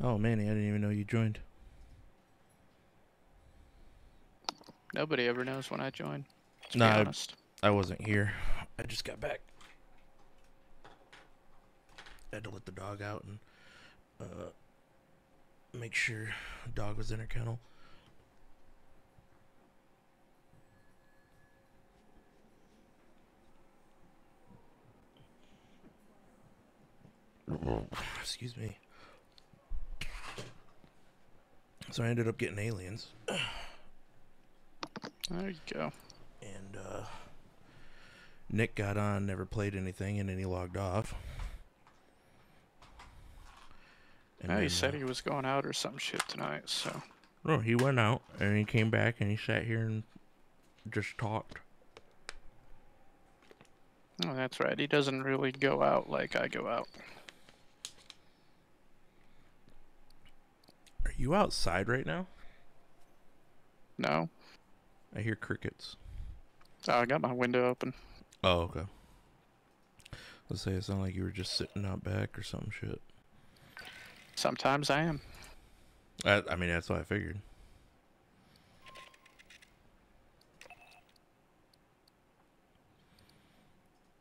Oh, Manny, I didn't even know you joined. Nobody ever knows when I joined. To Nah, I- I wasn't here. I just got back. I had to let the dog out and uh, make sure the dog was in her kennel. Excuse me. So I ended up getting aliens, There you go. and uh, Nick got on, never played anything, and then he logged off. And Yeah, he said uh, he was going out or some shit tonight, so No, he went out and he came back and he sat here and just talked. oh, that's right. He doesn't really go out like I go out. Are you outside right now? No, I hear crickets. oh, I got my window open. Oh, okay. Let's say it sounded like you were just sitting out back or some shit. Sometimes I am. I, I mean, that's what I figured.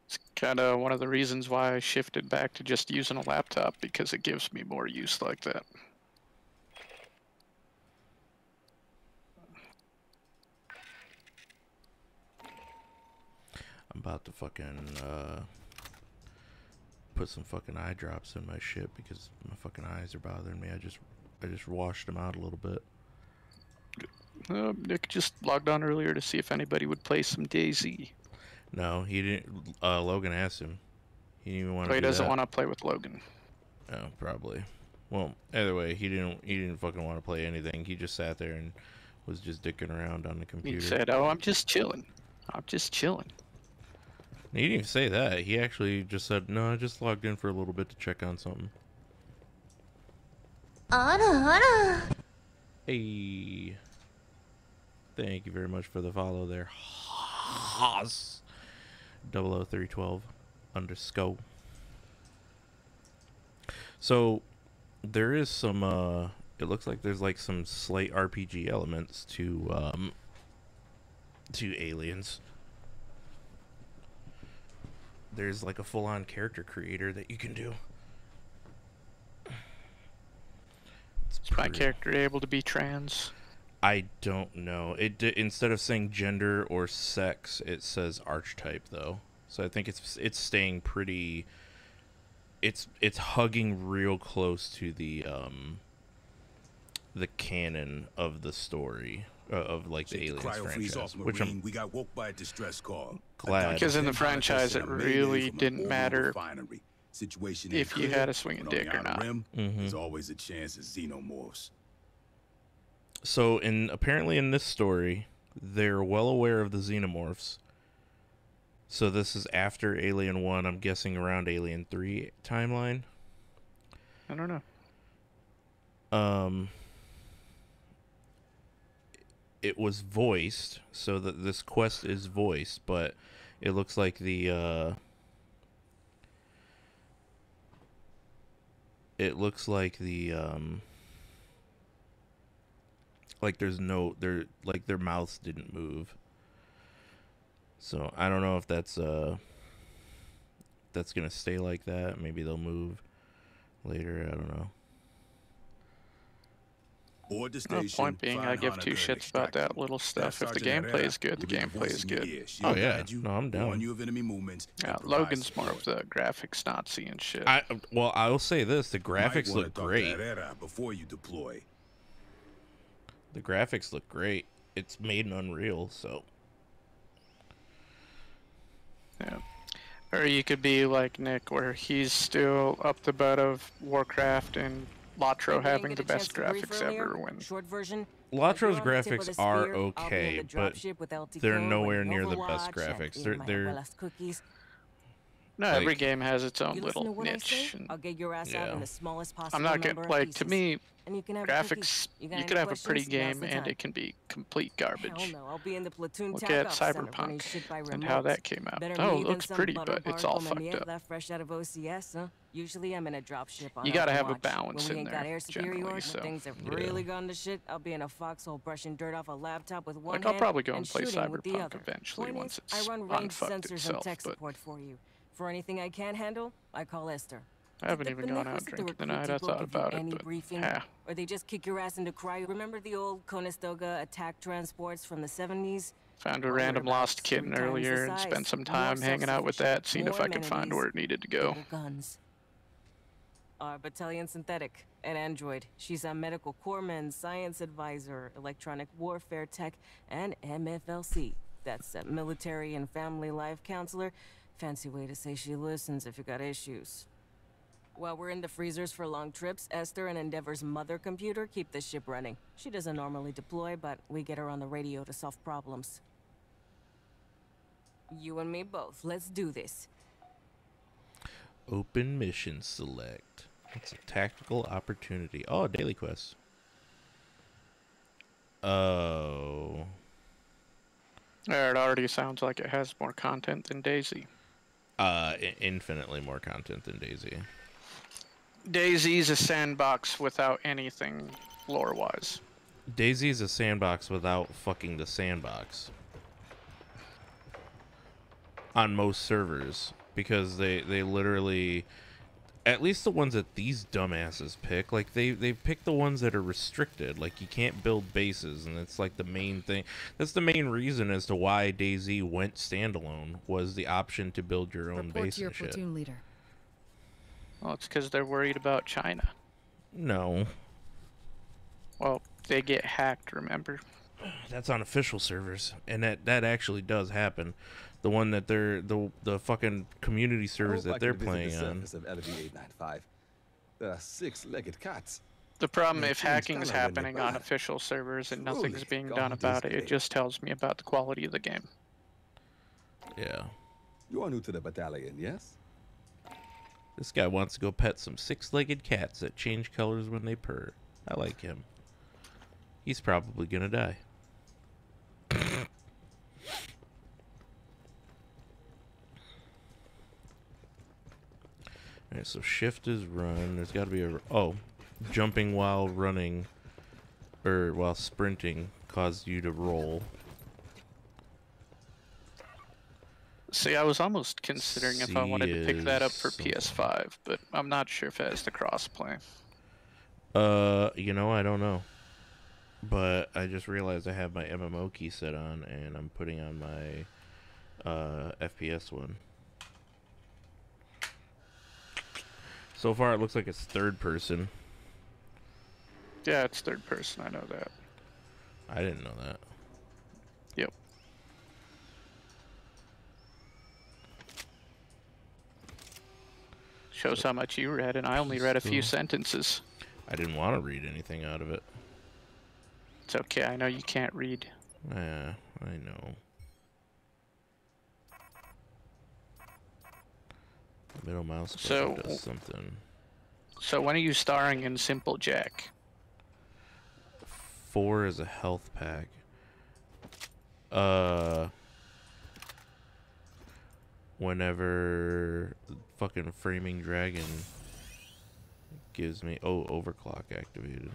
It's kind of one of the reasons why I shifted back to just using a laptop because it gives me more use like that. I'm about to fucking uh, put some fucking eye drops in my shit because my fucking eyes are bothering me. I just I just washed them out a little bit. Uh, Nick just logged on earlier to see if anybody would play some DayZ. No, he didn't. Uh, Logan asked him. He didn't even want to. he do doesn't want to play with Logan. Oh, probably. Well, either way, he didn't. He didn't fucking want to play anything. He just sat there and was just dicking around on the computer. He said, "Oh, I'm just chilling. I'm just chilling." He didn't even say that. He actually just said, no, I just logged in for a little bit to check on something. Anna, Anna. Hey. Thank you very much for the follow there. Haas. 00312 underscore. So there is some uh it looks like there's like some slight RPG elements to um to aliens. There's like a full-on character creator that you can do. It's Is my character able to be trans? I don't know. It instead of saying gender or sex, it says archetype though. So I think it's it's staying pretty. It's it's hugging real close to the um. The canon of the story uh, of like the Shake the aliens freeze franchise, off, which Marine. I'm We got woke by a distress call. Glad. Because in the franchise, it really didn't matter refinery. Situation if you had a swinging but on dick the or not. Rim, Mhm. There's always a chance of xenomorphs. So, in apparently in this story, they're well aware of the xenomorphs. So this is after Alien One. I'm guessing around Alien Three timeline. I don't know. Um, it was voiced, so that this quest is voiced, but it looks like the uh, it looks like the um, like there's no there like their mouths didn't move. So I don't know if that's uh that's gonna stay like that. Maybe they'll move later. I don't know. Board the No, point being, I give two shits about that little stuff. If the gameplay is good, the will be the gameplay is good. ear. Oh, yeah. No, I'm down. warn you of enemy movements. and Yeah, provide Logan's more of the graphics Nazi and shit. I well, I'll say this: the Might graphics wanna look talk to great. Herrera before you deploy. The graphics look great. It's made in Unreal, so Yeah. Or you could be like Nick, where he's still up the butt of Warcraft and LOTRO having the best graphics ever. When Short version. LOTRO's graphics are okay, but they're nowhere near the best graphics. They're they're No, every game has its own You listen to little niche. and I'll get your ass out Yeah. in the smallest possible I'm not number gonna of like to me And you can have graphics. You, You could have a pretty game and it can be complete garbage. no, I'll be in the platoon Look at ops center running Cyberpunk and how that came out. Better Oh, it looks pretty, but it's all fucked up. left fresh out of OCS, huh? Usually I'm in a dropship on You gotta have a balance we in ain't got there, air generally, superiority, so, things have yeah. really gone to shit, I'll be in a foxhole brushing dirt off a laptop with one Like, I'll probably go and and play shooting with the Cyberpunk eventually once it's I run range unfucked sensors itself, and tech but- support for anything I can't handle, I call Esther. I haven't even gone out drinking tonight. I thought about it, any but briefing? yeah. Or they just kick your ass into cryo. Remember the old Conestoga attack transports from the 70s? Found a random lost kitten earlier and spent some time hanging out with that, seeing if I could find where it needed to go. guns. Our battalion synthetic, an android. She's a medical corpsman, science advisor, electronic warfare tech, and MFLC. That's a military and family life counselor. Fancy way to say she listens if you got issues. While we're in the freezers for long trips, Esther and Endeavor's mother computer keep the ship running. She doesn't normally deploy, but we get her on the radio to solve problems. You and me both. Let's do this. Open mission select. It's a tactical opportunity. Oh, a daily quest. Oh. Yeah, it already sounds like it has more content than DayZ. Uh, infinitely more content than DayZ. DayZ's a sandbox without anything lore-wise. DayZ's a sandbox without fucking the sandbox. On most servers, because they they literally, at least the ones that these dumbasses pick, like they they pick the ones that are restricted. Like you can't build bases, and it's like the main thing. That's the main reason as to why DayZ went standalone was the option to build your own Report base to your and shit. platoon leader. Well, it's because they're worried about China. No, Well, they get hacked, remember? That's on official servers, and that that actually does happen. The one that they're the the fucking community oh, servers that they're can visit playing the uh, on. of LV-895. There are six-legged cats. The problem if hacking is color when they happening on official servers and nothing's being done about it, it just tells me about the quality of the game. Yeah, You are new to the battalion, yes? this guy wants to go pet some six-legged cats that change colors when they purr. I like him. He's probably gonna die. Alright, so shift is run. There's got to be a oh, jumping while running, or while sprinting caused you to roll. See, I was almost considering if I wanted to pick that up for C PS5, but I'm not sure if it has the crossplay. Uh, you know, I don't know. But I just realized I have my MMO key set on and I'm putting on my uh FPS one. So far it looks like it's third person. Yeah, it's third person, I know that. I didn't know that. Yep. Shows how much you read, and I only read a few sentences. I didn't want to read anything out of it. It's okay, I know you can't read. Yeah, I know. Middle mouse So- does something. So when are you starring in Simple Jack? Four is a health pack. Uh, whenever fucking framing dragon gives me oh overclock activated.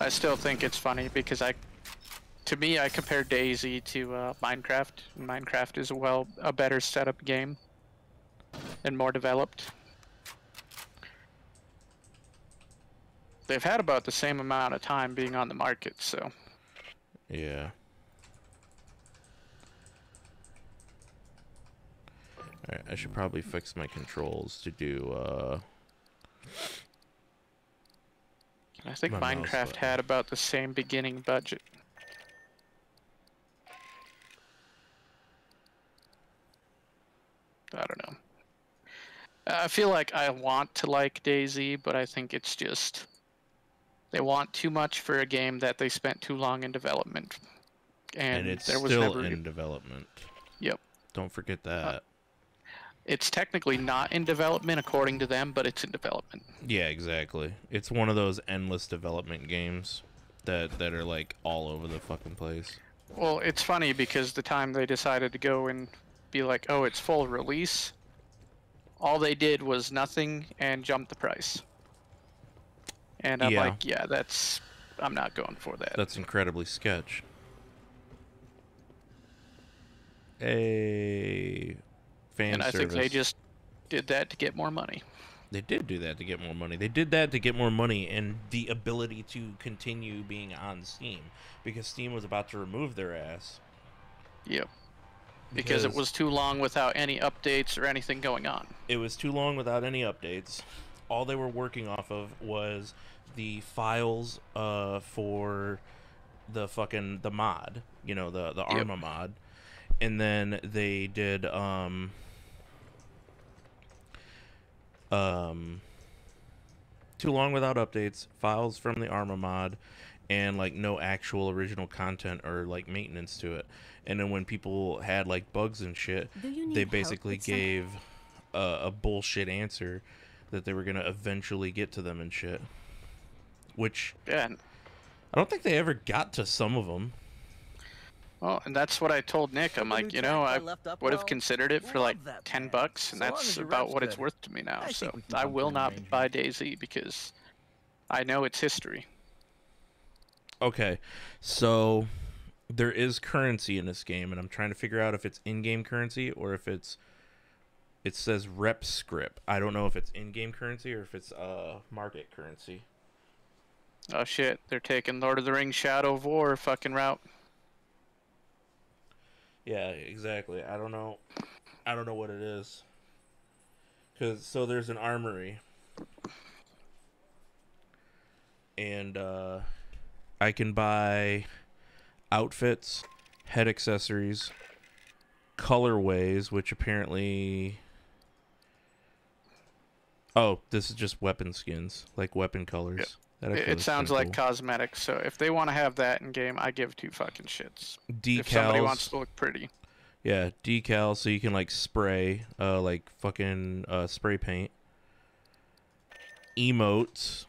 I still think it's funny because I, to me, I compare DayZ to uh, Minecraft. Minecraft is well a better setup game and more developed. They've had about the same amount of time being on the market, so Yeah. Alright, I should probably fix my controls to do uh I think My Minecraft had about the same beginning budget. I don't know. I feel like I want to like DayZ, but I think it's just they want too much for a game that they spent too long in development, and, and, it's there was still never. in development. Yep. Don't forget uh, that. it's technically not in development according to them, but it's in development. Yeah, exactly. It's one of those endless development games that that are like all over the fucking place. Well, it's funny because the time they decided to go and be like, "Oh, it's full release," all they did was nothing and jump the price. And I'm Yeah. like, "Yeah, that's I'm not going for that." That's incredibly sketch. A fan and I service. think they just did that to get more money. They did do that to get more money. They did that to get more money and the ability to continue being on Steam because Steam was about to remove their ass. Yep. Because it was too long without any updates or anything going on. It was too long without any updates. All they were working off of was the files uh, for the fucking the mod, you know, the the Yep. Arma mod, and then they did um um too long without updates, files from the Arma mod, and like no actual original content or like maintenance to it. And then when people had like bugs and shit, Do you need they basically gave a, a bullshit answer that they were gonna eventually get to them and shit. Which Yeah, I don't think they ever got to some of them. well, and that's what I told Nick. I'm like, you know, I I left up would have considered it for like ten bucks, and that's about what it's worth to me now. So think we can I will not buy DayZ because I know its history. Okay, so there is currency in this game, and I'm trying to figure out if it's in-game currency or if it's. It says rep script. I don't know if it's in-game currency or if it's uh market currency. Oh shit, they're taking Lord of the Rings Shadow of War fucking route. Yeah, exactly. I don't know. I don't know what it is. Cause so there's an armory, and uh, I can buy outfits, head accessories, colorways, which apparently. Oh, this is just weapon skins, like weapon colors. That It, it sounds like cosmetics, so if they want to have that in game, I give two fucking shits. cool. decals. If somebody wants to look pretty. Yeah, decal so you can like spray, uh, like fucking uh, spray paint. Emotes.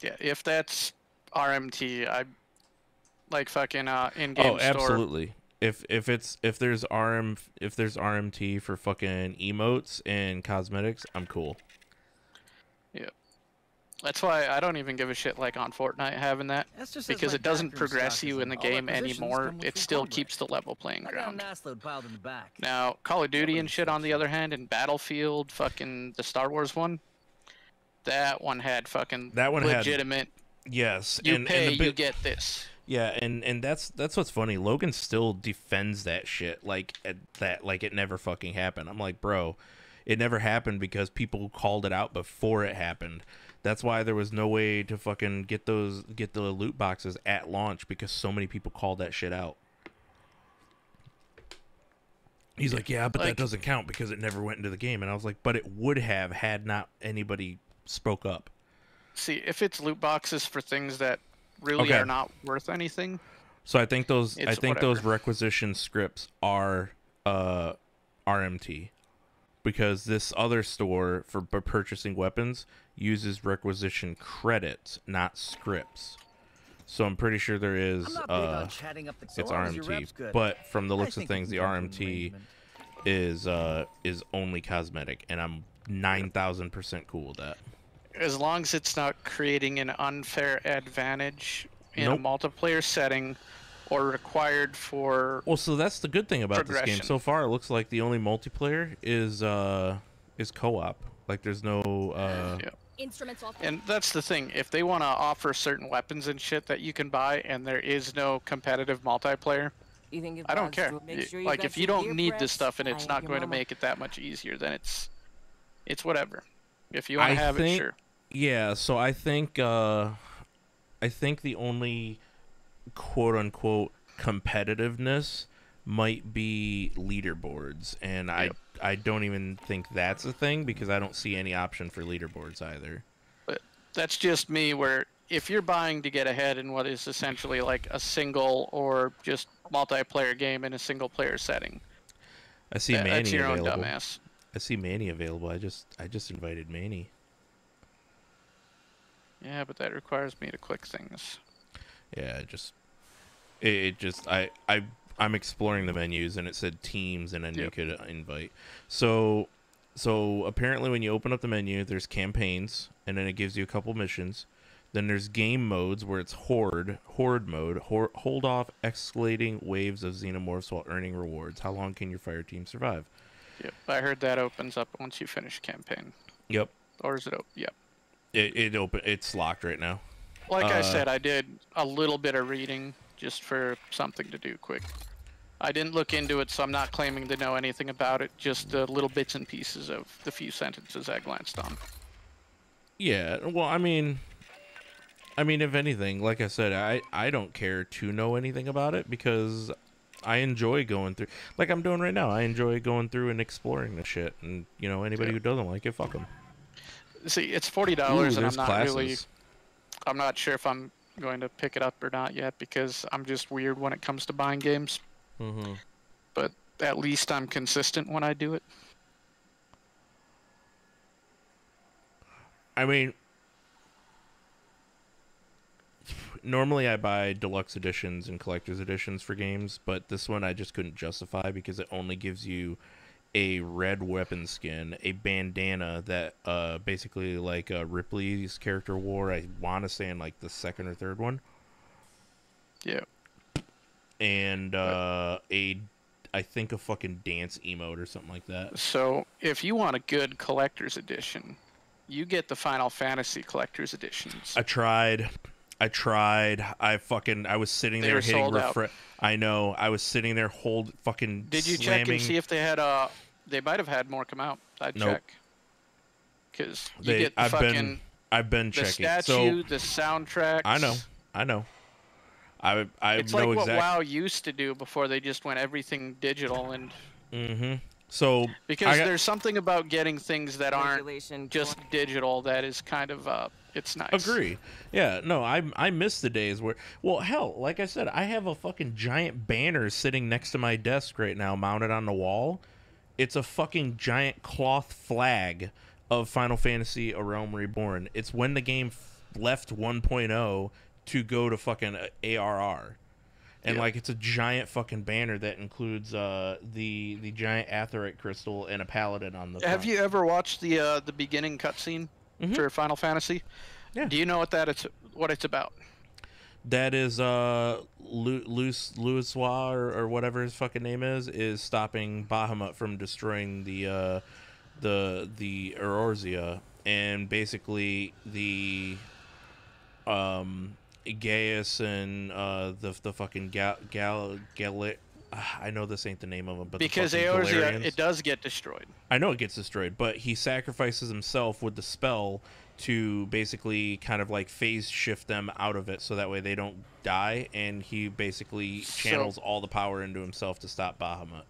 Yeah, if that's RMT, I like fucking uh in-game Oh, store. absolutely. If if it's if there's RM if there's RMT for fucking emotes and cosmetics, I'm cool. Yeah. That's why I don't even give a shit like on Fortnite having that That's just because my it doesn't progress you in the game anymore. It still cornbread. keeps the level playing ground. an ass load piled in the back. Now, Call of Duty and shit, on the other hand, and Battlefield, fucking the Star Wars one, that one had fucking That one had- legitimate. Yes, you and, pay, and the you get this. yeah, and and that's that's what's funny. Logan still defends that shit like at that like it never fucking happened. I'm like, bro, it never happened because people called it out before it happened. That's why there was no way to fucking get those get the loot boxes at launch because so many people called that shit out. He's like, yeah, but that doesn't count because it never went into the game, and I was like, but it would have had not anybody spoke up. See, if it's loot boxes for things that really Okay. are not worth anything, So I think those I It's think those requisition scripts are uh RMT because this other store for b- purchasing weapons uses requisition credits, not scripts. So I'm pretty sure there is I'm not big uh chatting up the it's so long as your rep's RMT, but from the looks of things the come to an RMT is uh is only cosmetic and I'm 9000% cool with that. As long as it's not creating an unfair advantage in Nope. a multiplayer setting or required for Well, so that's the good thing about this game. So far, it looks like the only multiplayer is uh is co-op. Like there's no uh Yeah. Instruments off. And that's the thing. If they want to offer certain weapons and shit that you can buy, and there is no competitive multiplayer, You think if I don't care. make sure you like, if you don't need this stuff and it's ain't not your going to make it that much easier, then it's it's whatever. If you want to have think- it, sure. Yeah. So I think uh I think the only quote unquote competitiveness might be leaderboards, and I Yep. I don't even think that's a thing because I don't see any option for leaderboards either. But that's just me. Where if you're buying to get ahead in what is essentially like a single or just multiplayer game in a single player setting, I see That- Manny that's your own available. dumbass. I see Manny available. I just I just invited Manny. Yeah, but that requires me to click things. Yeah, it just it, just I I I'm exploring the menus and it said teams and then you could uh, invite. So so apparently when you open up the menu, there's campaigns and then it gives you a couple missions. Then there's game modes where it's horde, horde mode, hor- hold off escalating waves of xenomorphs while earning rewards. How long can your fire team survive? Yep. I heard that opens up once you finish campaign. Yep. Or is it open? Yep. It it open it's locked right now. Like I Uh, said, I did a little bit of reading just for something to do quick. I didn't look into it, so I'm not claiming to know anything about it. Just the little bits and pieces of the few sentences I glanced on. Yeah, well, I mean, I mean, if anything, like I said, I I don't care to know anything about it because I enjoy going through, like I'm doing right now. I enjoy going through and exploring the shit, and you know, anybody Yeah. who doesn't like it, fuck them. See, it's forty dollars, and I'm not classes. really. I'm not sure if I'm going to pick it up or not yet because I'm just weird when it comes to buying games. Mm-hmm. But at least I'm consistent when I do it. I mean, normally I buy deluxe editions and collector's editions for games, but this one I just couldn't justify because it only gives you a red weapon skin, a bandana that uh basically like uh, Ripley's character wore. I want to say in like the second or third one, Yeah. and uh a I think a fucking dance emote or something like that. So if you want a good collector's edition, you get the Final Fantasy collector's editions. I tried. I tried. I fucking. I was sitting They there hitting refresh. I know. I was sitting there, hold fucking. Did you slamming. check and see if they had uh they might have had more come out. I'd Nope. check. Cuz you They- get the I've fucking been. I've been the checking. statue, so the soundtrack. I know. I know. I I It's know like what exactly. WoW used to do before they just went everything digital and Mm-hmm. So because got- there's something about getting things that aren't just digital that is kind of uh it's nice. Agree. Yeah, no, I I miss the days where well, hell, like I said, I have a fucking giant banner sitting next to my desk right now mounted on the wall. It's a fucking giant cloth flag of Final Fantasy A Realm Reborn. It's when the game f- left 1.0 to go to fucking uh, ARR. And Yeah. like it's a giant fucking banner that includes uh the the giant aetheryte crystal and a paladin on the Have front. you ever watched the uh the beginning cutscene Mhm. for Final Fantasy? Yeah. Do you know what that it's what it's about? That is uh Louis Luis or, or whatever his fucking name is is stopping Bahamut from destroying the uh the the Eorzea and basically the um Gaius and uh the the fucking Gal Gal Galit I know this ain't the name of him, but Because Eorzea it does get destroyed. I know it gets destroyed, but he sacrifices himself with the spell to basically kind of like phase shift them out of it so that way they don't die and he basically So- channels all the power into himself to stop Bahamut.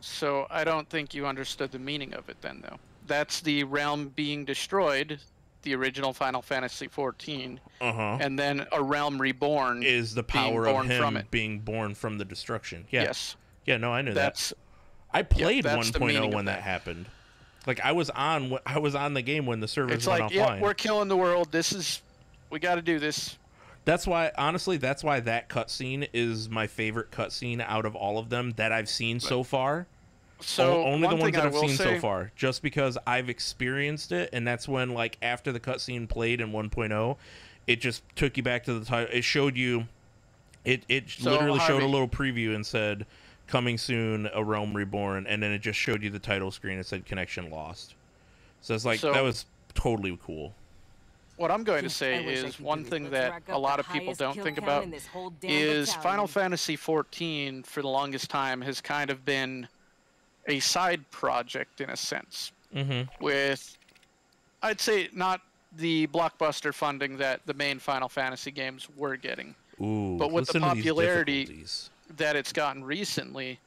So I don't think you understood the meaning of it then though. That's the realm being destroyed, the original Final Fantasy 14, Uh-huh. and then a realm reborn. Is the power of him being born from the destruction. Yeah. Yes. Yeah, no, I knew that. I played that's the 1.0 when that. that. happened. Like I was on I was on the game when the servers it's went like, offline. yeah, we're killing the world. This is we got to do this. That's why, honestly, that's why that cutscene is my favorite cutscene out of all of them that I've seen so far. So O- only one the ones that I I've seen say, so far, just because I've experienced it, and that's when, like, after the cutscene played in 1.0, it just took you back to the title. It showed you, it it So, literally showed a little preview and said, "Coming soon, a realm reborn," and then it just showed you the title screen It said, "Connection lost." So it's like So- that was totally cool. What I'm going to say I is one thing that a lot of people don't think about in this is Final. Fantasy XIV for the longest time has kind of been a side project in a sense Mm-hmm. with I'd say not the blockbuster funding that the main Final Fantasy games were getting Ooh, But with the listen to these popularity- difficulties. That it's gotten recently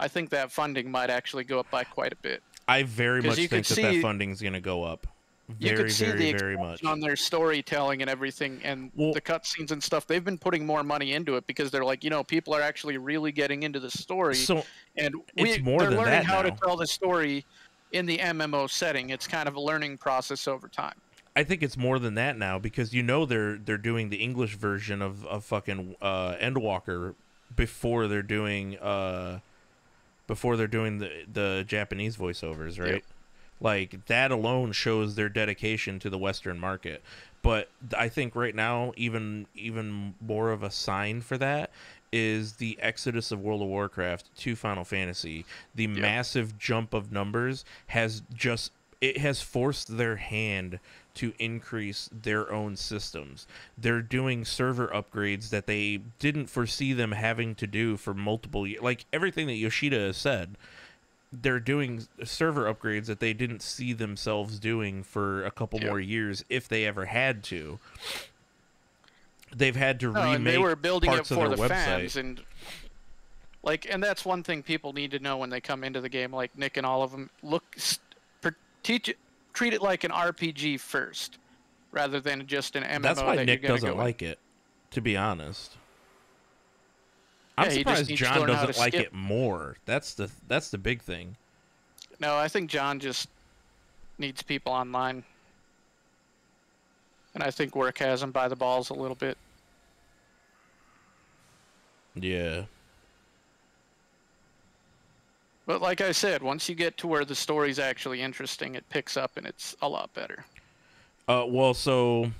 I think that funding might actually go up by quite a bit I very much you think that that see- funding's going to go up. you very, could see very, the very much. on their storytelling and everything and Well- the cutscenes and stuff. They've been putting more money into it because they're like, you know, people are actually really getting into the story, So and we, it's more they're learning that how now. to tell the story in the MMO setting. It's kind of a learning process over time. I think it's more than that now because you know they're they're doing the English version of, of fucking uh, Endwalker before they're doing uh before they're doing the the Japanese voiceovers, right? Yep. Like that alone shows their dedication to the Western market. But I think right now, even even more of a sign for that is the exodus of World of Warcraft to Final Fantasy. The massive jump of numbers has just it has forced their hand to increase their own systems. They're doing server upgrades that they didn't foresee them having to do for multiple years. Like everything that Yoshida has said, they're doing server upgrades that they didn't see themselves doing for a couple Yep. more years if they ever had to. They've had to No, remake and they were building it parts of for their the website. fans and like and that's one thing people need to know when they come into the game like nick and all of them look s- per, teach it treat it like an rpg first rather than just an mmo That's why that Nick doesn't in. like it, to be honest. I'm Yeah, surprised John doesn't like skip. it more. That's the that's the big thing. no i think john just needs people online and i think work has him by the balls a little bit Yeah. But like i said once you get to where the story's actually interesting it picks up and it's a lot better. Uh, well, so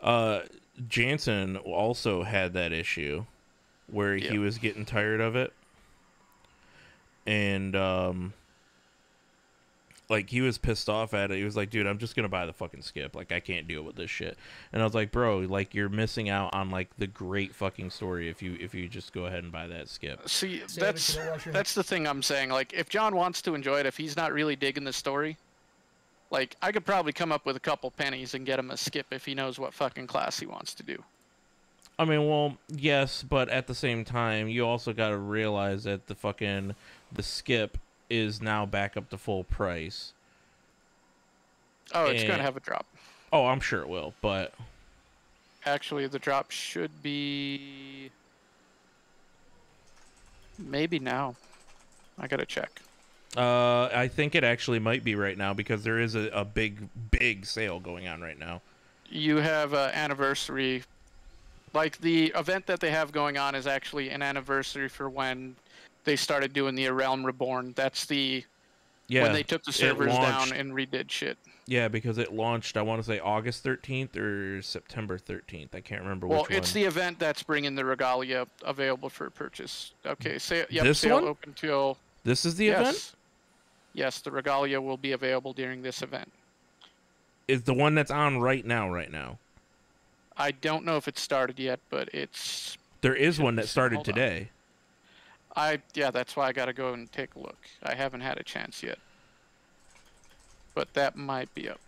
uh, Jansen also had that issue where he was getting tired of it, and um, like he was pissed off at it. He was like, "Dude, I'm just gonna buy the fucking skip. Like, I can't deal with this shit." And I was like, "Bro, like you're missing out on like the great fucking story if you if you just go ahead and buy that skip." See, that's you don't wash your that's the thing I'm saying. Like, if John wants to enjoy it, if he's not really digging the story, like I could probably come up with a couple pennies and get him a skip if he knows what fucking class he wants to do. I mean, well, yes, but at the same time, you also got to realize that the fucking the skip is now back up to full price. Oh, it's Eh. gonna have a drop. Oh, I'm sure it will, but Actually, the drop should be maybe now. I gotta check. uh, I think it actually might be right now because there is a, a big, big sale going on right now. You have an anniversary. Like the event that they have going on is actually an anniversary for when they started doing the Realm Reborn. That's the Yeah, when they took the servers down and redid shit. Yeah, because it launched. I want to say August 13th or September 13th. I can't remember which one. Well, it's one. the event that's bringing the regalia available for purchase. Okay, say yep, This sale one? open till This is the yes. event. Yes, the regalia will be available during this event. Is the one that's on right now? Right now, I don't know if it started yet, but it's there is one that started on. I yeah, that's why I got to go and take a look. I haven't had a chance yet. But that might be up.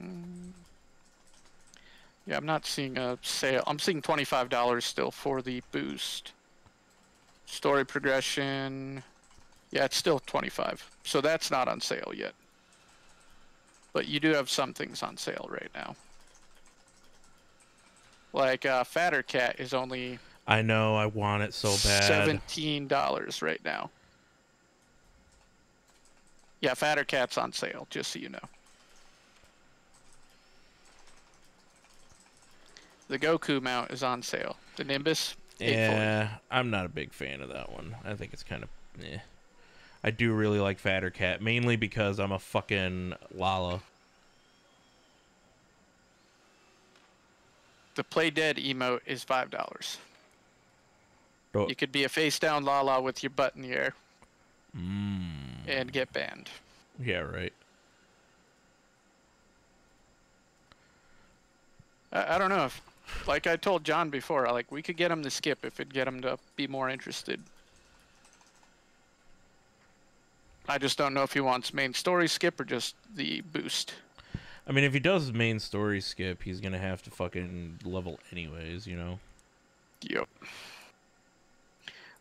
Mm. Yeah, I'm not seeing a sale. I'm seeing $25 still for the boost. Story progression. Yeah, it's still 25. So that's not on sale yet. But you do have some things on sale right now. Like uh, Fatter Cat is only I know. I want it so bad. seventeen dollars right now. Yeah, Fatter Cat's on sale, just so you know. The Goku mount is on sale. The Nimbus, Yeah, I'm not a big fan of that one. I think it's kind of. Eh. I do really like Fatter Cat, mainly because I'm a fucking Lala. The Play Dead emote is five dollars. Oh, You could be a face down Lala with your butt in the air mm, and get banned. yeah, right. I, I don't know if, like I told John before, like we could get him to skip if it'd get him to be more interested. I just don't know if he wants main story skip or just the boost. I mean, if he does main story skip, he's gonna have to fucking level anyways, you know. Yep.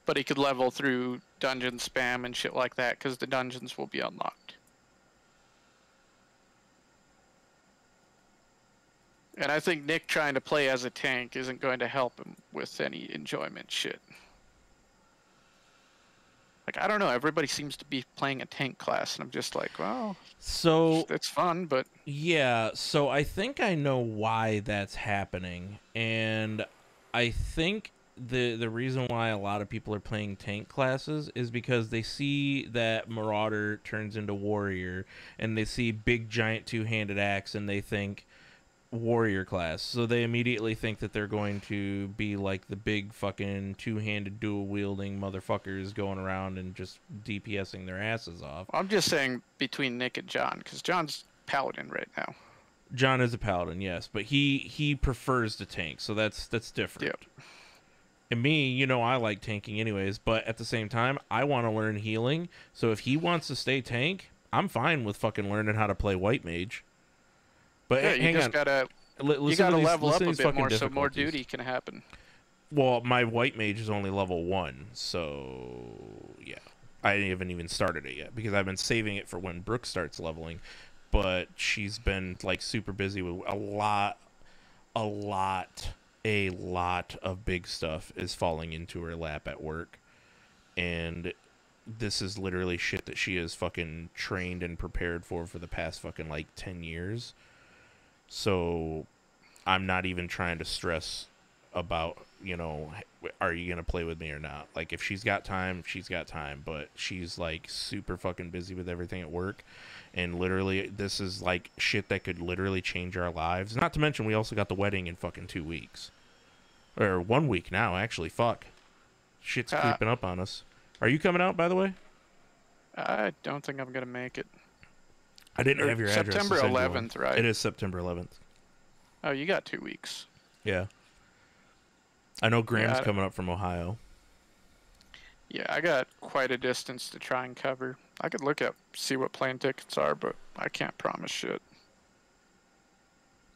but he could level through dungeon spam and shit like that because the dungeons will be unlocked. And I think Nick trying to play as a tank isn't going to help him with any enjoyment shit. Like I don't know, everybody seems to be playing a tank class, and I'm just like, well, So it's fun, but Yeah, so I think I know why that's happening, and I think the the reason why a lot of people are playing tank classes is because they see that Marauder turns into warrior, and they see big giant two handed axe, and they think warrior class, so they immediately think that they're going to be like the big fucking two handed dual wielding motherfuckers going around and just DPSing their asses off. I'm just saying between Nick and John, because John's paladin right now. John is a paladin, yes, but he he prefers to tank, so that's that's different. Yep. And me, you know, I like tanking anyways, but at the same time, I want to learn healing. So if he wants to stay tank, I'm fine with fucking learning how to play white mage. But Yeah, hang just on, gotta listen you gotta these- level up a bit more so more duty can happen. Well, my white mage is only level one, so yeah, I haven't even started it yet because I've been saving it for when Brooke starts leveling. But she's been like super busy with a lot, a lot, a lot of big stuff is falling into her lap at work, and this is literally shit that she has fucking trained and prepared for for the past fucking like 10 years. So I'm not even trying to stress about, you know, are you going to play with me or not? Like if she's got time, she's got time, but she's like super fucking busy with everything at work. And literally this is like shit that could literally change our lives. Not to mention we also got the wedding in fucking 2 weeks. Or 1 week now actually. Fuck. Shit's Ah. creeping up on us. Are you coming out by the way? I don't think I'm gonna make it. I didn't er, have your address. September you one. 11th, right? It is September 11th. Oh, you got two weeks. Yeah. I know Graham's I- coming up from Ohio. Yeah, I got quite a distance to try and cover. I could look up, see what plane tickets are, but I can't promise shit.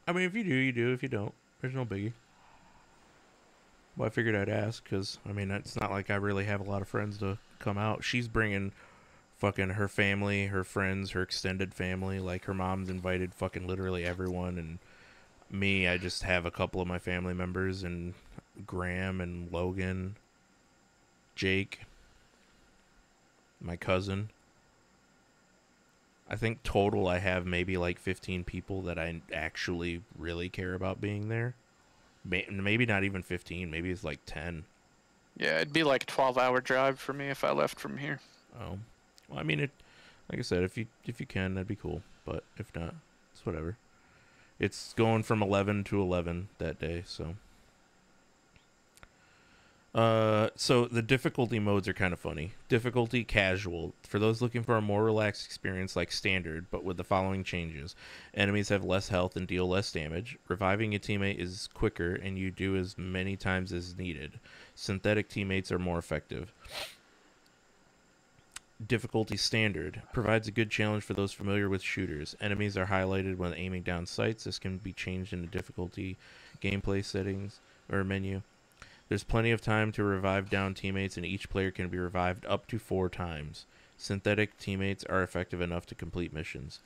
I mean, if you do, you do. If you don't, there's no biggie. Well, I figured I'd ask because I mean, it's not like I really have a lot of friends to come out. She's bringing fucking her family, her friends, her extended family. Like her mom's invited fucking literally everyone, and me, I just have a couple of my family members and Graham and Logan, Jake, my cousin. I think total I have maybe like 15 people that I actually really care about being there. Maybe not even 15, maybe it's like 10. Yeah, it'd be like a 12 hour drive for me if I left from here. Oh. Well, I mean it like I said if you if you can that'd be cool, but if not, it's whatever. It's going from 11 to 11 that day, so uh, so the difficulty modes are kind of funny. Difficulty casual for those looking for a more relaxed experience like standard, but with the following changes: enemies have less health and deal less damage. Reviving a teammate is quicker, and you do as many times as needed. Synthetic teammates are more effective. Difficulty standard provides a good challenge for those familiar with shooters. Enemies are highlighted when aiming down sights. This can be changed in the difficulty gameplay settings or menu. There's plenty of time to revive down teammates, and each player can be revived up to four times. Synthetic teammates are effective enough to complete missions.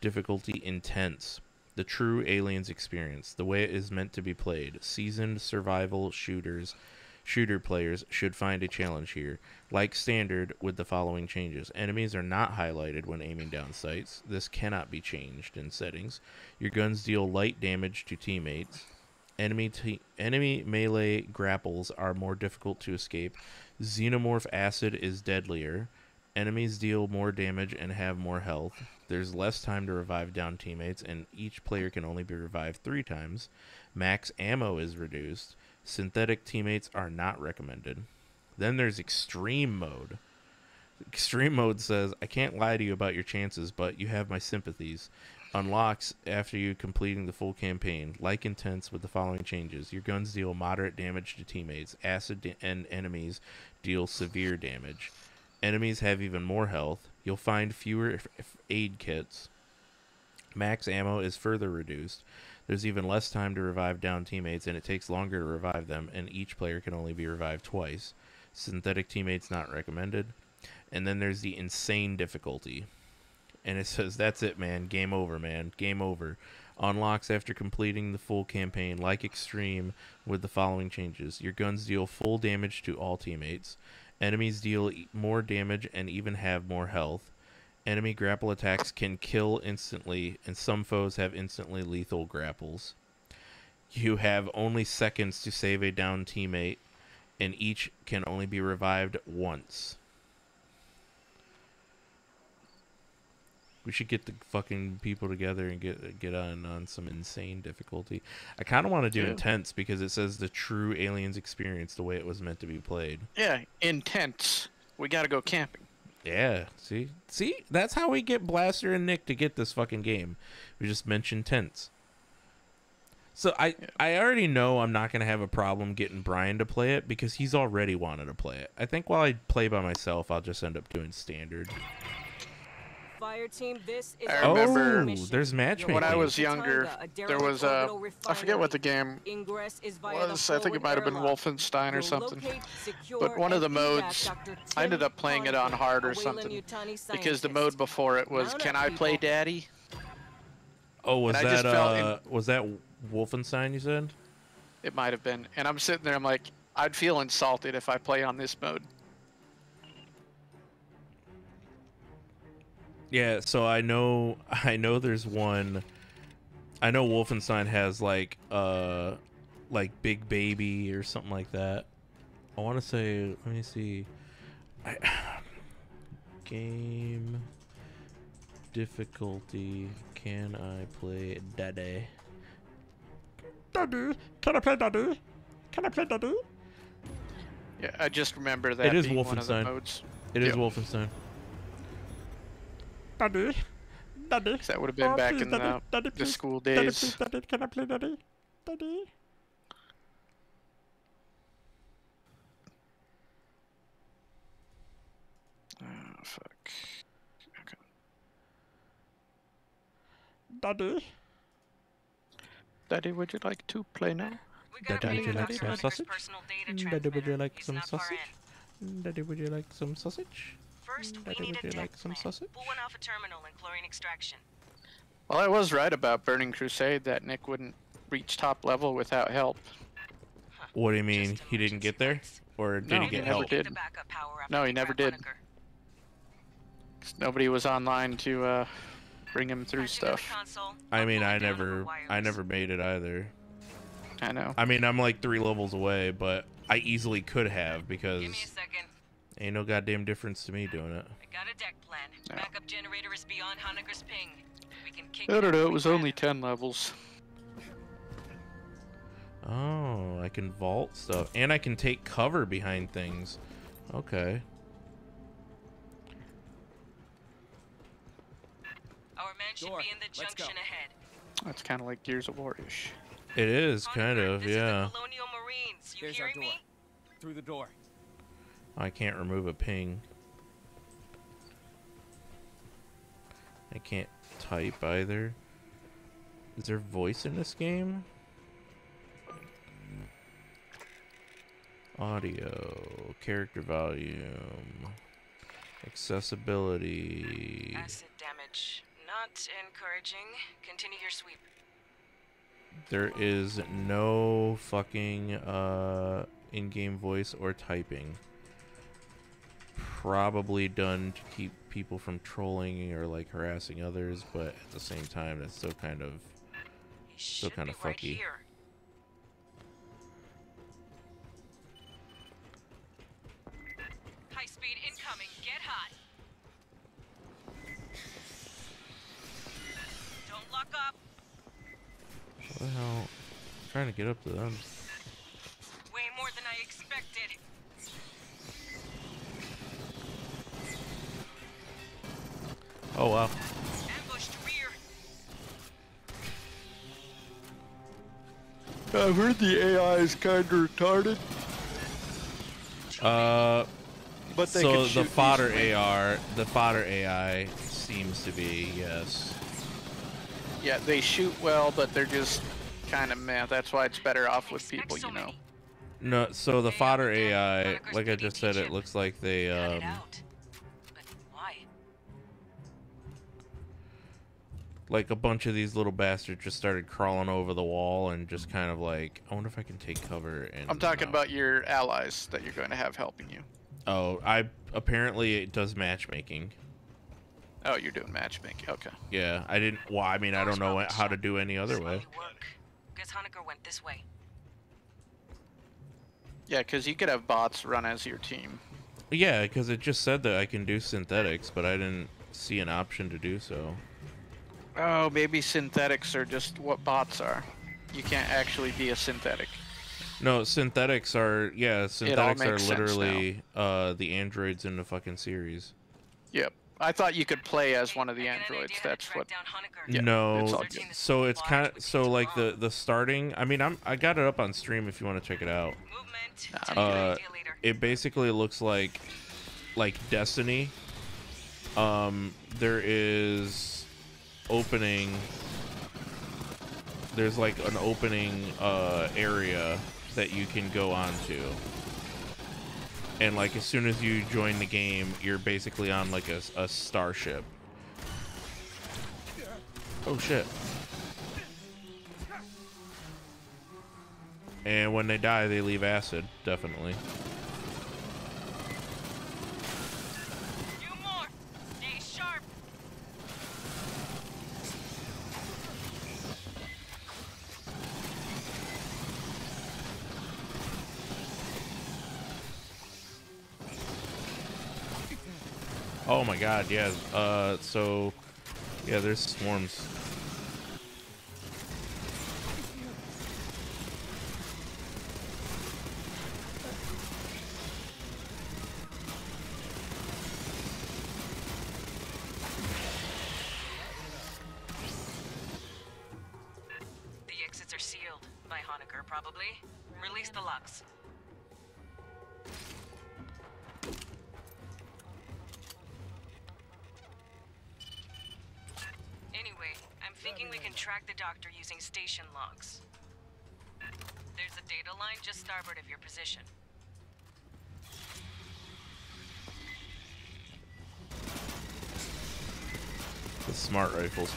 Difficulty intense. The true aliens experience, the way it is meant to be played. Seasoned survival shooters, shooter players should find a challenge here. Like standard, with the following changes: enemies are not highlighted when aiming down sights. This cannot be changed in settings. Your guns deal light damage to teammates. Enemy te- enemy melee grapples are more difficult to escape. Xenomorph acid is deadlier. Enemies deal more damage and have more health. There's less time to revive down teammates, and each player can only be revived three times. Max ammo is reduced. Synthetic teammates are not recommended. Then there's extreme mode. Extreme mode says, I can't lie to you about your chances, but you have my sympathies. Unlocks after you completing the full campaign. Like intense with the following changes. Your guns deal moderate damage to teammates. Acid and enemies deal severe damage. Enemies have even more health. You'll find fewer aid kits. Max ammo is further reduced. There's even less time to revive down teammates, and it takes longer to revive them, and each player can only be revived twice. Synthetic teammates not recommended. And then there's the insane difficulty. And it says, that's it, man. Game over, man. Game over. Unlocks after completing the full campaign, like Extreme, with the following changes. Your guns deal full damage to all teammates. Enemies deal more damage and even have more health. Enemy grapple attacks can kill instantly, and some foes have instantly lethal grapples. You have only seconds to save a downed teammate, and each can only be revived once. We should get the fucking people together and get get on on some insane difficulty. I kind of want to do Yeah. intense because it says the true aliens experience the way it was meant to be played. Yeah, intense. We gotta go camping. Yeah, see, see, that's how we get Blaster and Nick to get this fucking game. We just mentioned tents. So I, I already know I'm not gonna have a problem getting Brian to play it because he's already wanted to play it. I think while I play by myself, I'll just end up doing standard. Fire team, this is I remember- Oh, there's You're matchmaking. When I was younger, there was uh, orbital I forget what the game Ingress is via the was. I think it might have been. Wolfenstein or something. But one of the modes, I ended up playing it on hard or something, Because the mode before it was, "Can I play. Daddy?" Oh, was And that uh, was that Wolfenstein? You said? It might have been. And I'm sitting there, I'm like, I'd feel insulted if I play on this mode. Yeah, so I know I know there's one I know Wolfenstein has like uh like Big Baby or something like that. I want to say let me see. I, game difficulty can I play Daddy? Daddy, can I play Daddy? Can I play Daddy? Yeah, I just remember that is being one of the Wolfenstein. modes. It is Yep. Wolfenstein. Daddy, Daddy. 'Cause that would have been Oh, back please, in Daddy, the, Daddy, the please, school Daddy, days. please, Daddy, can I play Daddy? Daddy. Oh, fuck. Okay. Daddy. Daddy, would you like to play now? We got a Daddy, would you like some sausage? Daddy, would you like some sausage? Daddy, would you like some sausage? First, we need would a you like some plan. sausage? Pull one off a terminal and chlorine extraction. Well, I was right about Burning Crusade that Nick wouldn't reach top level without help. What do you mean? He didn't get there? Or did No, he he get never help? did. The backup power No, he never did. Nobody was online to uh, bring him through Punch into the stuff. console, I mean, I never, I never made it either. I know. I mean, I'm like three levels away, but I easily could have because ain't no goddamn difference to me doing it. I got a deck plan. No. Backup generator is beyond Honecker's ping. We can kick I don't know. It was only ten levels. Oh, I can vault stuff, and I can take cover behind things. Okay. Our man should Door, be in the junction ahead. That's kind of like Gears of War-ish. It is kind Honecker, of, yeah. the Colonial Marines. You There's hearing me? Through the door. I can't remove a ping. I can't type either. Is there voice in this game? Audio, character volume, accessibility. Acid damage. Not encouraging. Continue your sweep. There is no fucking uh, in-game voice or typing. Probably done to keep people from trolling or like harassing others, but at the same time, that's still kind of Still kinda be right here. High speed incoming. Get hot. Don't lock up. what the hell. I'm trying to get up to them. Oh wow. I've heard the AI is kind of retarded, Uh, but they so can the fodder decently. AR, the fodder AI seems to be yes. Yeah, they shoot well, but they're just kind of meh. That's why it's better off with people you know. No, so the fodder AI, like I just said, it looks like they Cut it um like a bunch of these little bastards just started crawling over the wall and just kind of like, I wonder if I can take cover and I'm talking no. about your allies that you're going to have helping you. Oh, I apparently it does matchmaking. Oh, you're doing matchmaking. Okay. Yeah, I didn't. Well, I mean, I don't know how to do any other way. Guess Honecker went this way. Yeah, because you could have bots run as your team. Yeah, because it just said that I can do synthetics, but I didn't see an option to do so. Oh, maybe synthetics are just what bots are. You can't actually be a synthetic. No, synthetics are yeah, synthetics are makes sense now. literally uh the androids in the fucking series. Yep. I thought you could play as one of the androids. idea how to That's what. Yeah, no, it's so it's kind of so like the the starting. I mean, I'm I got it up on stream if you want to check it out. Uh, an idea later. it basically looks like like Destiny. Um, there is opening. There's like an opening uh, area that you can go onto, and like as soon as you join the game, you're basically on like a, a starship. Oh shit! And when they die, they leave acid, definitely. Oh my god, yeah. Uh, so, yeah, there's swarms.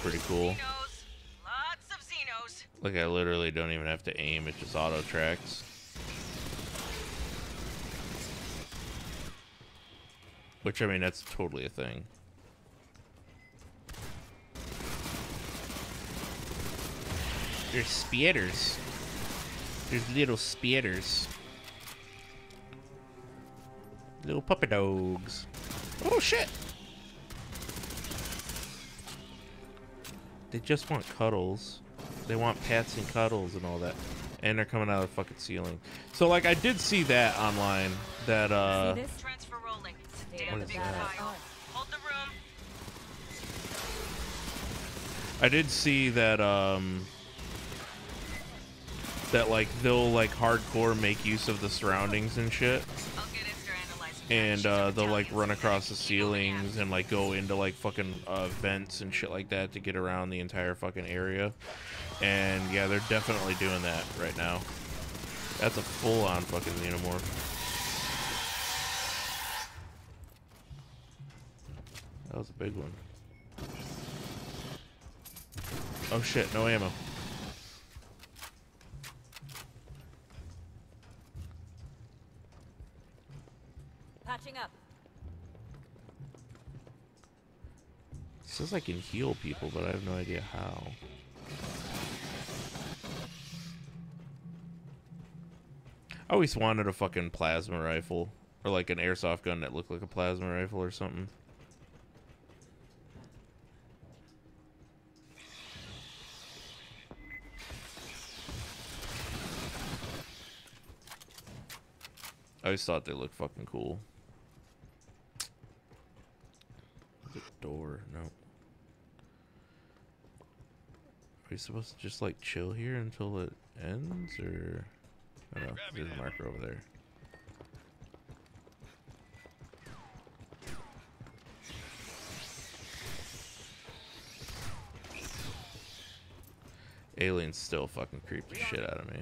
Pretty cool. Lots of Xenos! Like, I literally don't even have to aim, it just auto tracks. Which, I mean, that's totally a thing. There's spitters. There's little spitters. Little puppy dogs. Oh shit! They just want cuddles. They want pets and cuddles and all that. And they're coming out of the fucking ceiling. So like I did see that online that uh See this? Transfer rolling. Data Damn that? pile. Hold the room. I did see that um that like they'll like hardcore make use of the surroundings and shit. And uh they'll like run across the ceilings and like go into like fucking uh vents and shit like that to get around the entire fucking area. And yeah, they're definitely doing that right now. That's a full on fucking xenomorph. That was a big one. Oh shit, no ammo. Patching up. It says I can heal people, but I have no idea how. I always wanted a fucking plasma rifle. Or like an airsoft gun that looked like a plasma rifle or something. I always thought they looked fucking cool. The door, no. Are we supposed to just like chill here until it ends, or? Oh, I don't know. There's a marker over there. Aliens still fucking creep the shit out of me.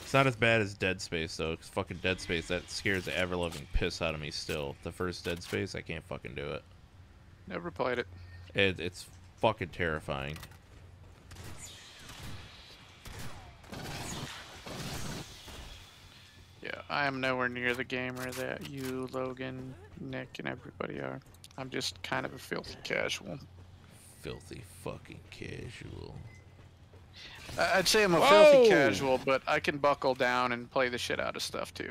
It's not as bad as Dead Space though, because fucking Dead Space that scares the ever loving piss out of me. Still, the first Dead Space, I can't fucking do it. Never played it. it it's fucking terrifying. Yeah, I am nowhere near the gamer that you, Logan, Nick, and everybody are. I'm just kind of a filthy casual. Filthy fucking casual. I'd say I'm a Whoa! filthy casual, but I can buckle down and play the shit out of stuff too.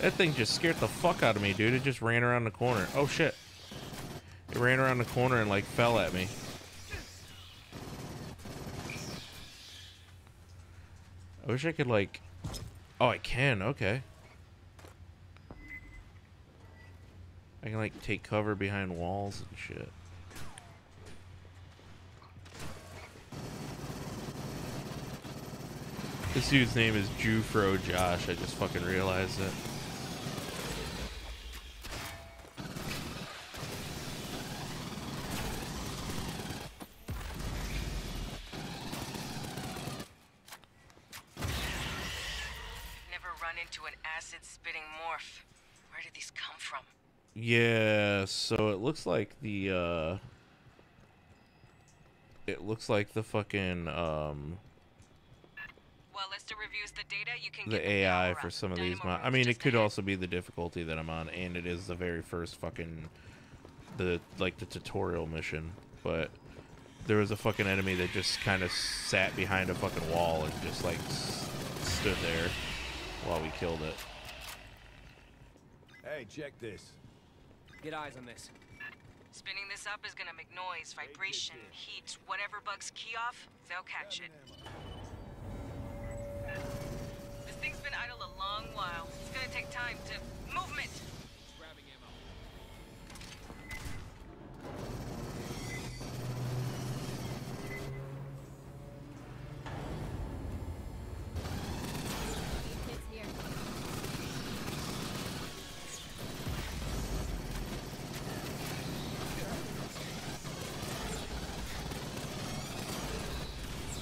That thing just scared the fuck out of me, dude. It just ran around the corner. Oh shit. It ran around the corner and like fell at me. I wish I could like Oh, I can. Okay. I can like take cover behind walls and shit. This dude's name is Jufro Josh. I just fucking realized it. Never run into an acid-spitting morph. Where did these come from? Yeah, so it looks like the uh it looks like the fucking um While Lester reviews the data, you can get the AI for some of these Dynamo mo- I mean it could ahead. also be the difficulty that I'm on and it is the very first fucking the like the tutorial mission, but there was a fucking enemy that just kind of sat behind a fucking wall and just like s- stood there while we killed it. Hey, check this. Get eyes on this. Spinning this up is gonna make noise, vibration, heat, whatever bugs key off, they'll catch it. This thing's been idle a long while. It's gonna take time to movement. Grabbing ammo.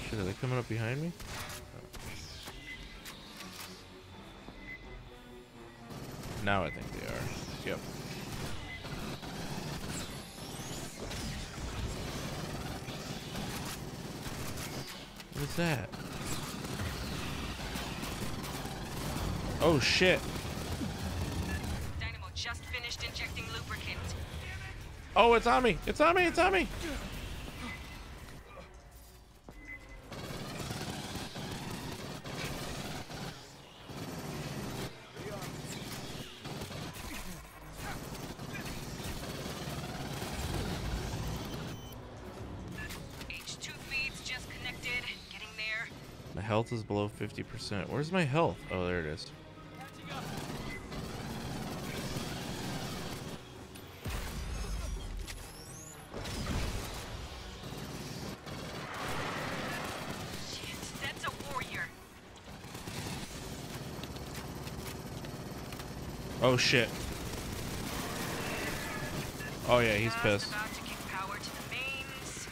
Shit, are they coming up behind me? Now I think they are. Yep. What is that? Oh shit. Dynamo just finished injecting lubricant. Oh, it's on me. It's on me. It's on me. Health is below 50%. Where's my health? Oh, there it is. Oh shit. Oh yeah, he's pissed. About to kick power to the mains.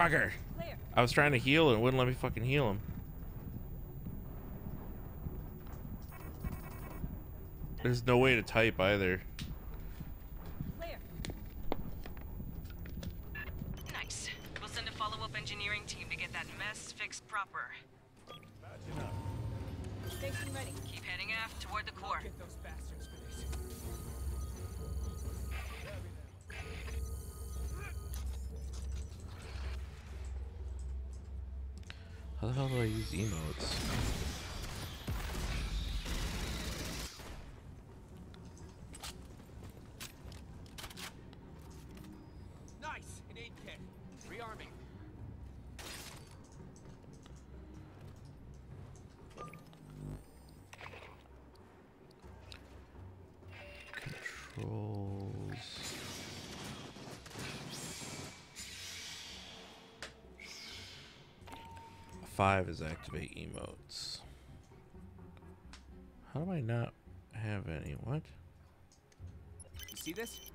Motherfucker. I was trying to heal and it wouldn't let me fucking heal him. There's no way to type either. Five is activate emotes. How do I not have any? What? You see this?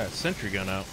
Got sentry gun out.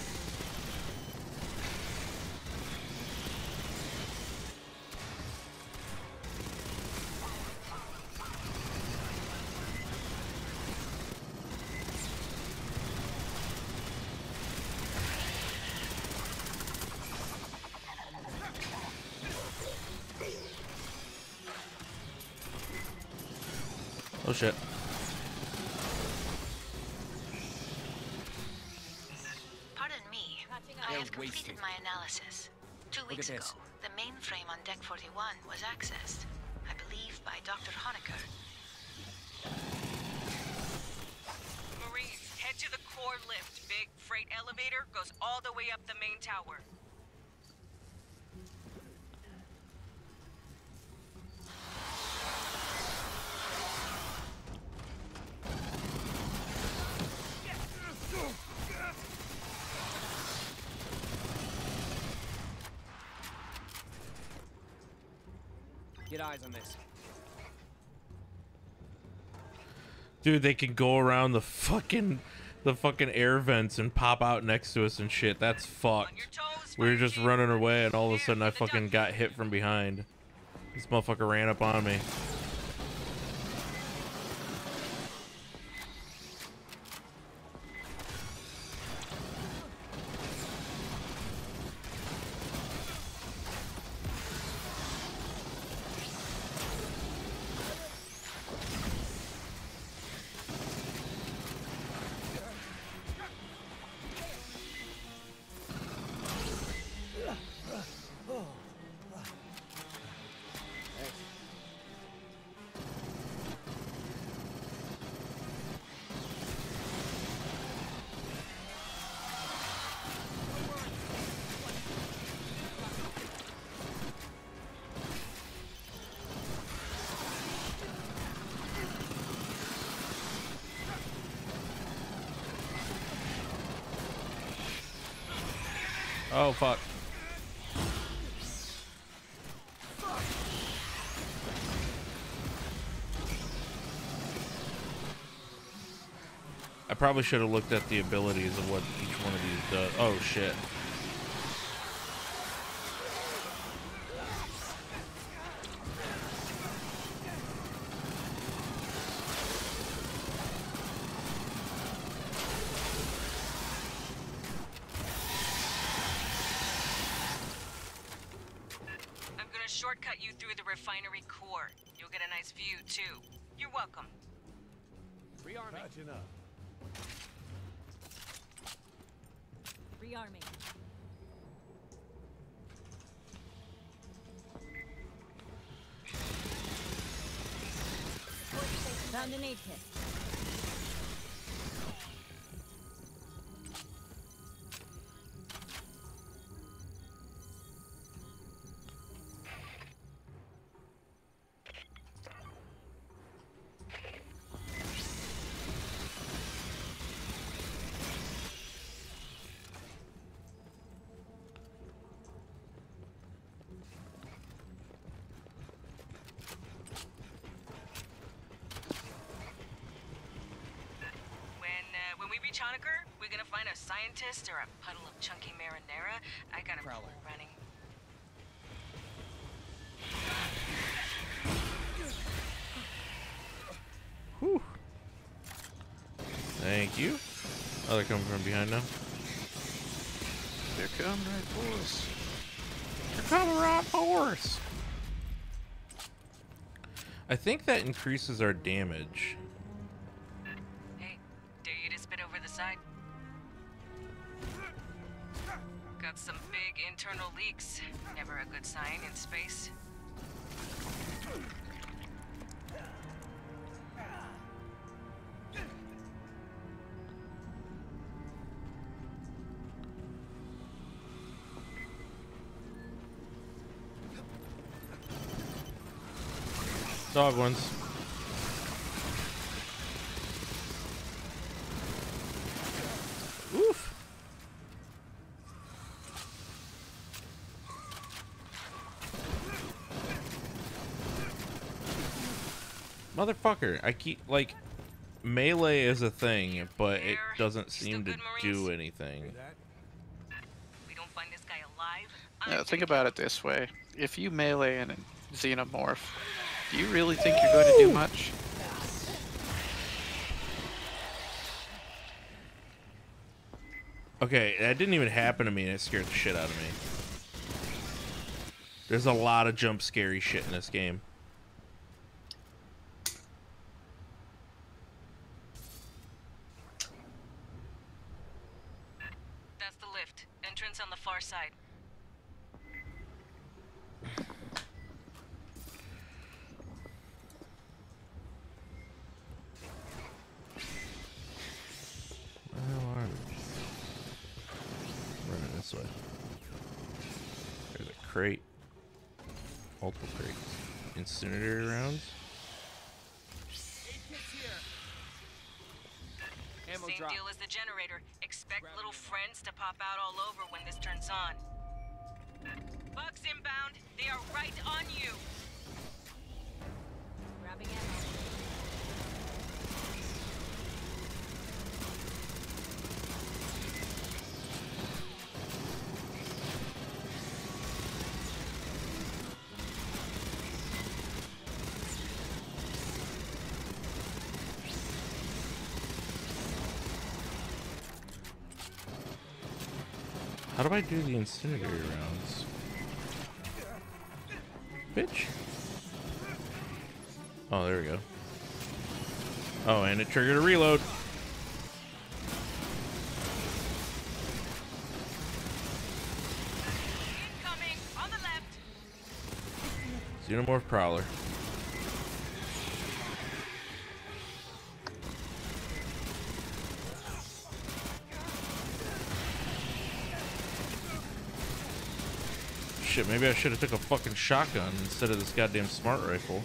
Get eyes on this. Dude, they can go around the fucking the fucking air vents and pop out next to us and shit. That's fucked. toes, We were just running away and all of a sudden I fucking got hit from behind. This motherfucker ran up on me. Probably should have looked at the abilities of what each one of these does. Oh shit. Scientist or a puddle of chunky marinara. I got a Prowler. pool running. Whew. Thank you. Oh, they're coming from behind now. They're coming right for us. They're coming right for us. I think that increases our damage. Leaks. Never a good sign in space. Dog ones. Motherfucker, I keep like melee is a thing, but it doesn't seem to do anything. We don't find this guy alive. I'm Yeah, think about it this way: if you melee in a xenomorph, do you really think you're going to do much? Okay, that didn't even happen to me and it scared the shit out of me. There's a lot of jump scary shit in this game. How do I do the incinerator rounds? Bitch. Oh, there we go. Oh, and it triggered a reload. Incoming on the left. Xenomorph Prowler. Shit, maybe I should have took a fucking shotgun instead of this goddamn smart rifle.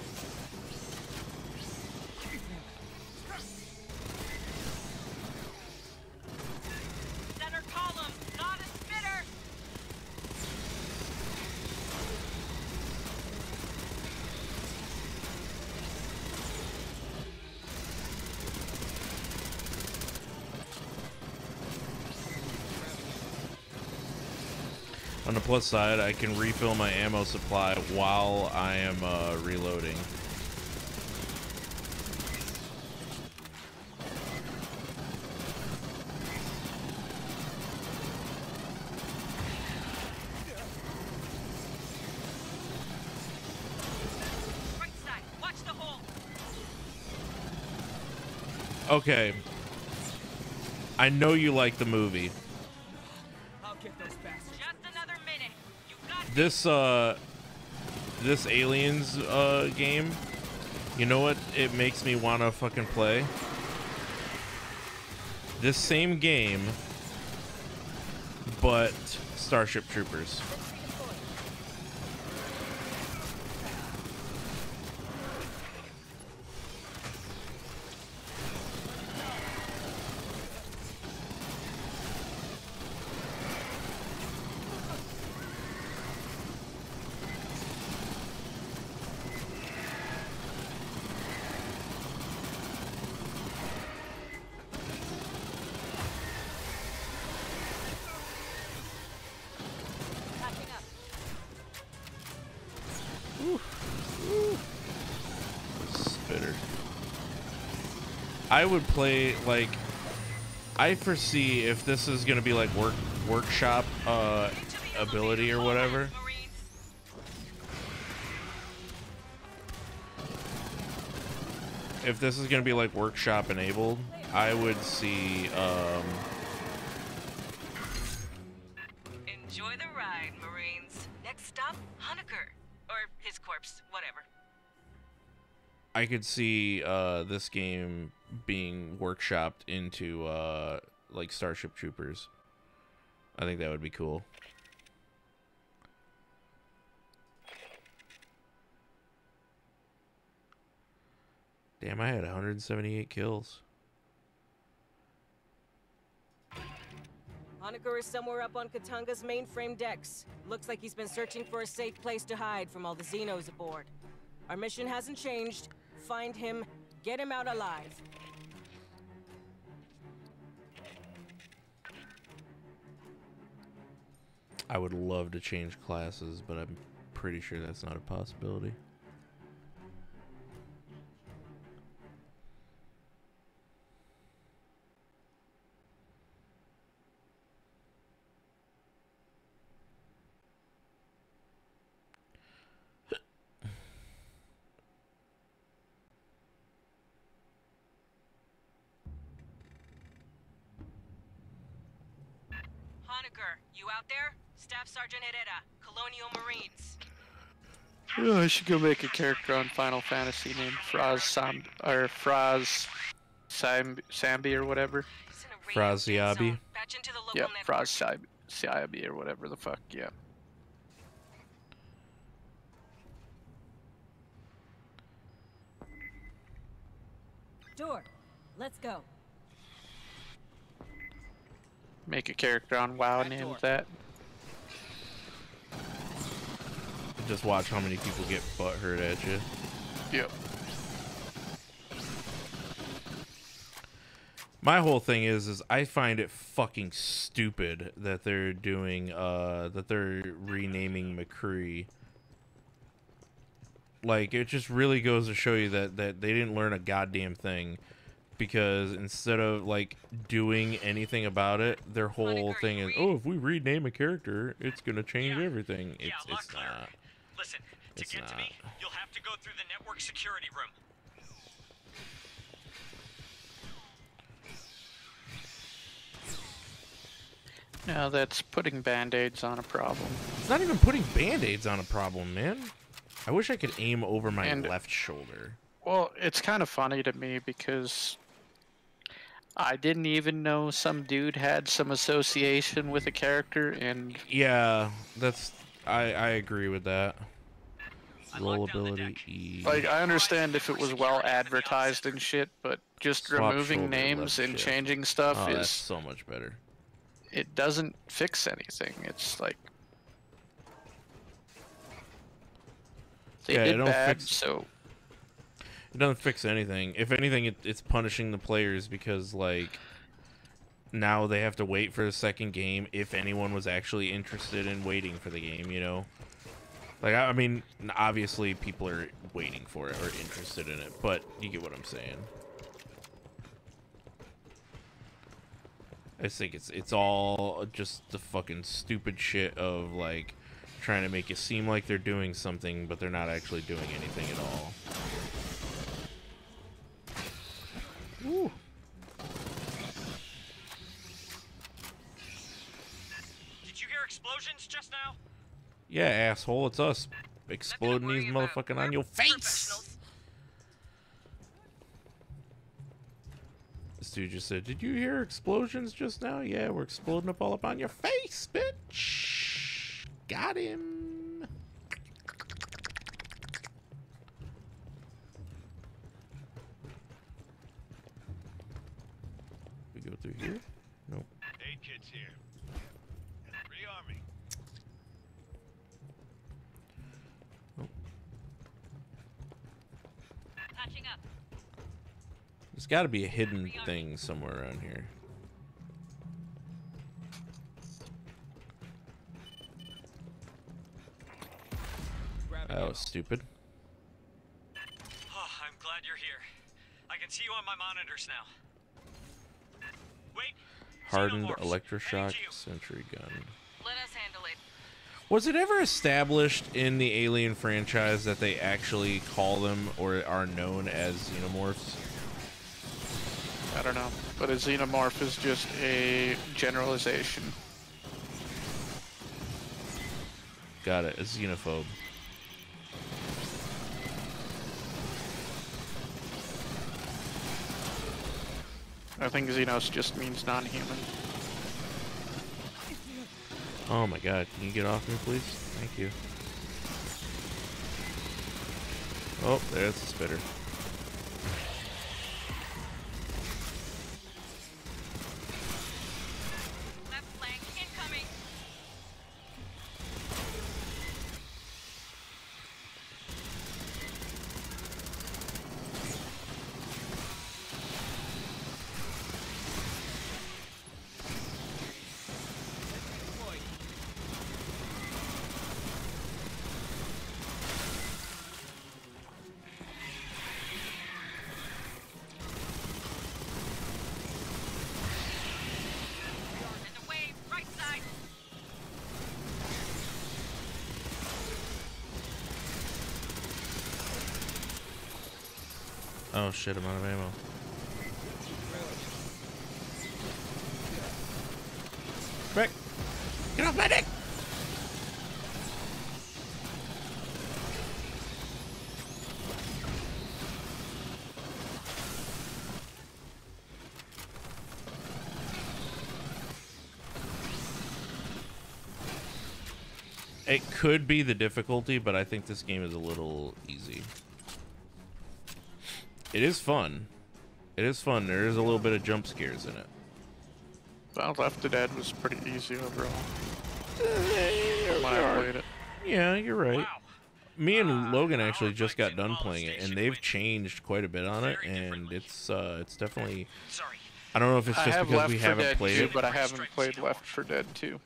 Plus side, I can refill my ammo supply while I am uh, reloading. Right side. Watch the hole. Okay. I know you like the movie. This uh this aliens uh game, you know what it makes me want to fucking play? This same game but Starship Troopers. I would play like I foresee if this is gonna be like work workshop uh ability or whatever. if this is gonna be like workshop enabled, I would see um, I could see uh, this game being workshopped into uh, like Starship Troopers. I think that would be cool. Damn, I had 178 kills. Honecker is somewhere up on Katanga's mainframe decks. Looks like he's been searching for a safe place to hide from all the Xenos aboard. Our mission hasn't changed. Find him, get him out alive. I would love to change classes, but I'm pretty sure that's not a possibility. Sergeant Herrera, Colonial Marines. Oh, I should go make a character on Final Fantasy named Fraz Sam or Fraz Sam Sambi or whatever. He's in a radio Fraziabi. zone. Patch into the local Yeah, network. Fraz Sam- Siabi or whatever the fuck. Yeah. Door. Let's go. Make a character on WoW named that. Just watch how many people get butthurt at you. Yep. My whole thing is, is I find it fucking stupid that they're doing, uh, that they're renaming McCree. Like, it just really goes to show you that, that they didn't learn a goddamn thing. Because instead of, like, doing anything about it, their whole thing is, oh, if we rename a character, it's gonna change Yeah. everything. It's, yeah, a it's not. Listen, to It's get to me, you'll have to go through the network security room. No, that's putting band-aids on a problem. It's not even putting band-aids on a problem, man. I wish I could aim over my And- left shoulder. Well, it's kind of funny to me because I didn't even know some dude had some association with a character, and Yeah, that's I I agree with that. I locked down the Rollability. E. like I understand if it was well advertised and shit, but just Swap removing names and shift. changing stuff oh, that's is so much better. it doesn't fix anything. It's like they Yeah, it did don't bad, fix- so It doesn't fix anything. If anything, it, it's punishing the players because like now they have to wait for the second game if anyone was actually interested in waiting for the game. You know, like I, I mean, obviously people are waiting for it or interested in it, but you get what I'm saying. I just think it's it's all just the fucking stupid shit of like trying to make it seem like they're doing something, but they're not actually doing anything at all. Ooh. Did you hear explosions just now? Yeah, asshole, it's us exploding these motherfucking on your face. This dude just said, "Did you hear explosions just now? Yeah, we're exploding up all up on your face, bitch. Got him." We go through here. Nope. Aid kits here. Rearming. Patching up. There's got to be a hidden thing somewhere around here. That oh, was stupid. Hardened Xenomorphs. electroshock Heading to you. sentry gun. Let us handle it. Was it ever established in the Alien franchise that they actually call them or are known as xenomorphs? I don't know, but a xenomorph is just a generalization. Got it. A xenophobe. Think xenos just means non-human. Oh my god, can you get off me, please? Thank you. Oh, there's the spitter. Shit, I'm out of ammo. Back! Get off my dick! It could be the difficulty, but I think this game is a little. It is fun. It is fun. There is a little bit of jump scares in it. Well, Left 4 Dead was pretty easy overall. when I played it. Yeah, you're right. Me and Logan actually just got done playing it, and they've changed quite a bit on it, and it's uh, it's definitely. Sorry. I don't know if it's just because we haven't Dead played 2, it. but I haven't played Left 4 Dead 2.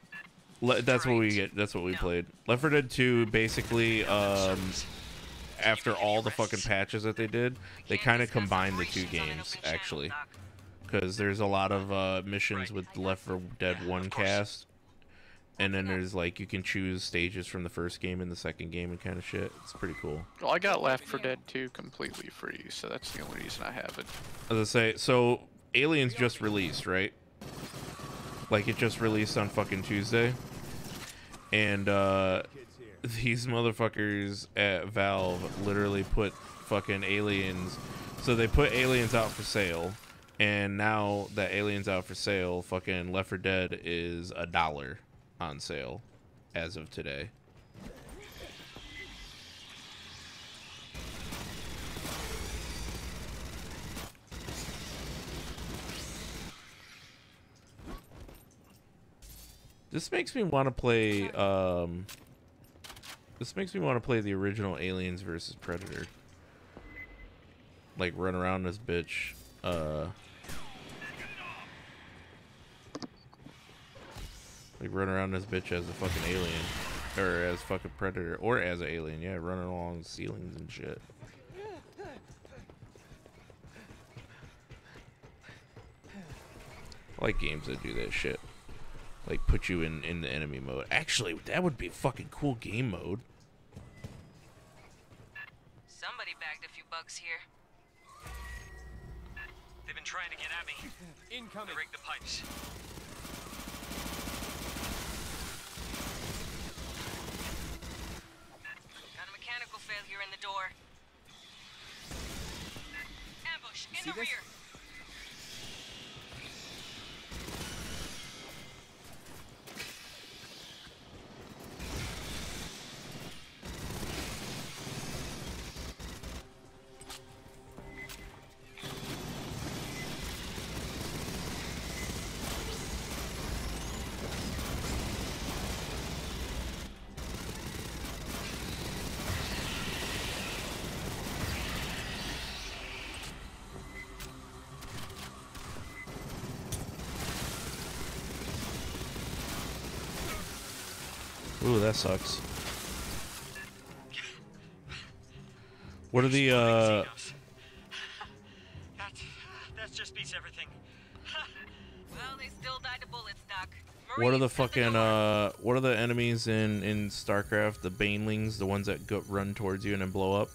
Le- that's what we get. That's what we played. Left 4 Dead 2 basically, um, after all the fucking patches that they did, they kind of combined the two games actually, because there's a lot of uh, missions with Left 4 Dead 1 cast, and then there's like you can choose stages from the first game and the second game and kind of shit. It's pretty cool. Well, I got Left 4 Dead 2 completely free, so that's the only reason I have it. As I say, so Aliens just released, right? Like it just released on fucking Tuesday. And uh these motherfuckers at Valve literally put fucking Aliens so they put Aliens out for sale. And now that Aliens out for sale, fucking Left 4 Dead is a dollar on sale as of today. This makes me want to play. Um, this makes me want to play the original Aliens versus Predator. Like run around this bitch. Uh, like run around this bitch as a fucking alien, or as fucking Predator, or as an alien. Yeah, running along ceilings and shit. I like games that do that shit like put you in in the enemy mode. Actually, that would be a fucking cool game mode. Somebody bagged a few bugs here. They've been trying to get at me. Incoming. They rigged the pipes. Got a mechanical failure in the door. Ambush in See the this? rear. That sucks. What are the uh? That that just beats everything. Well, they still died bullets, Doc. What are the fucking uh? What are the enemies in in StarCraft? The Banelings, the ones that go run towards you and then blow up.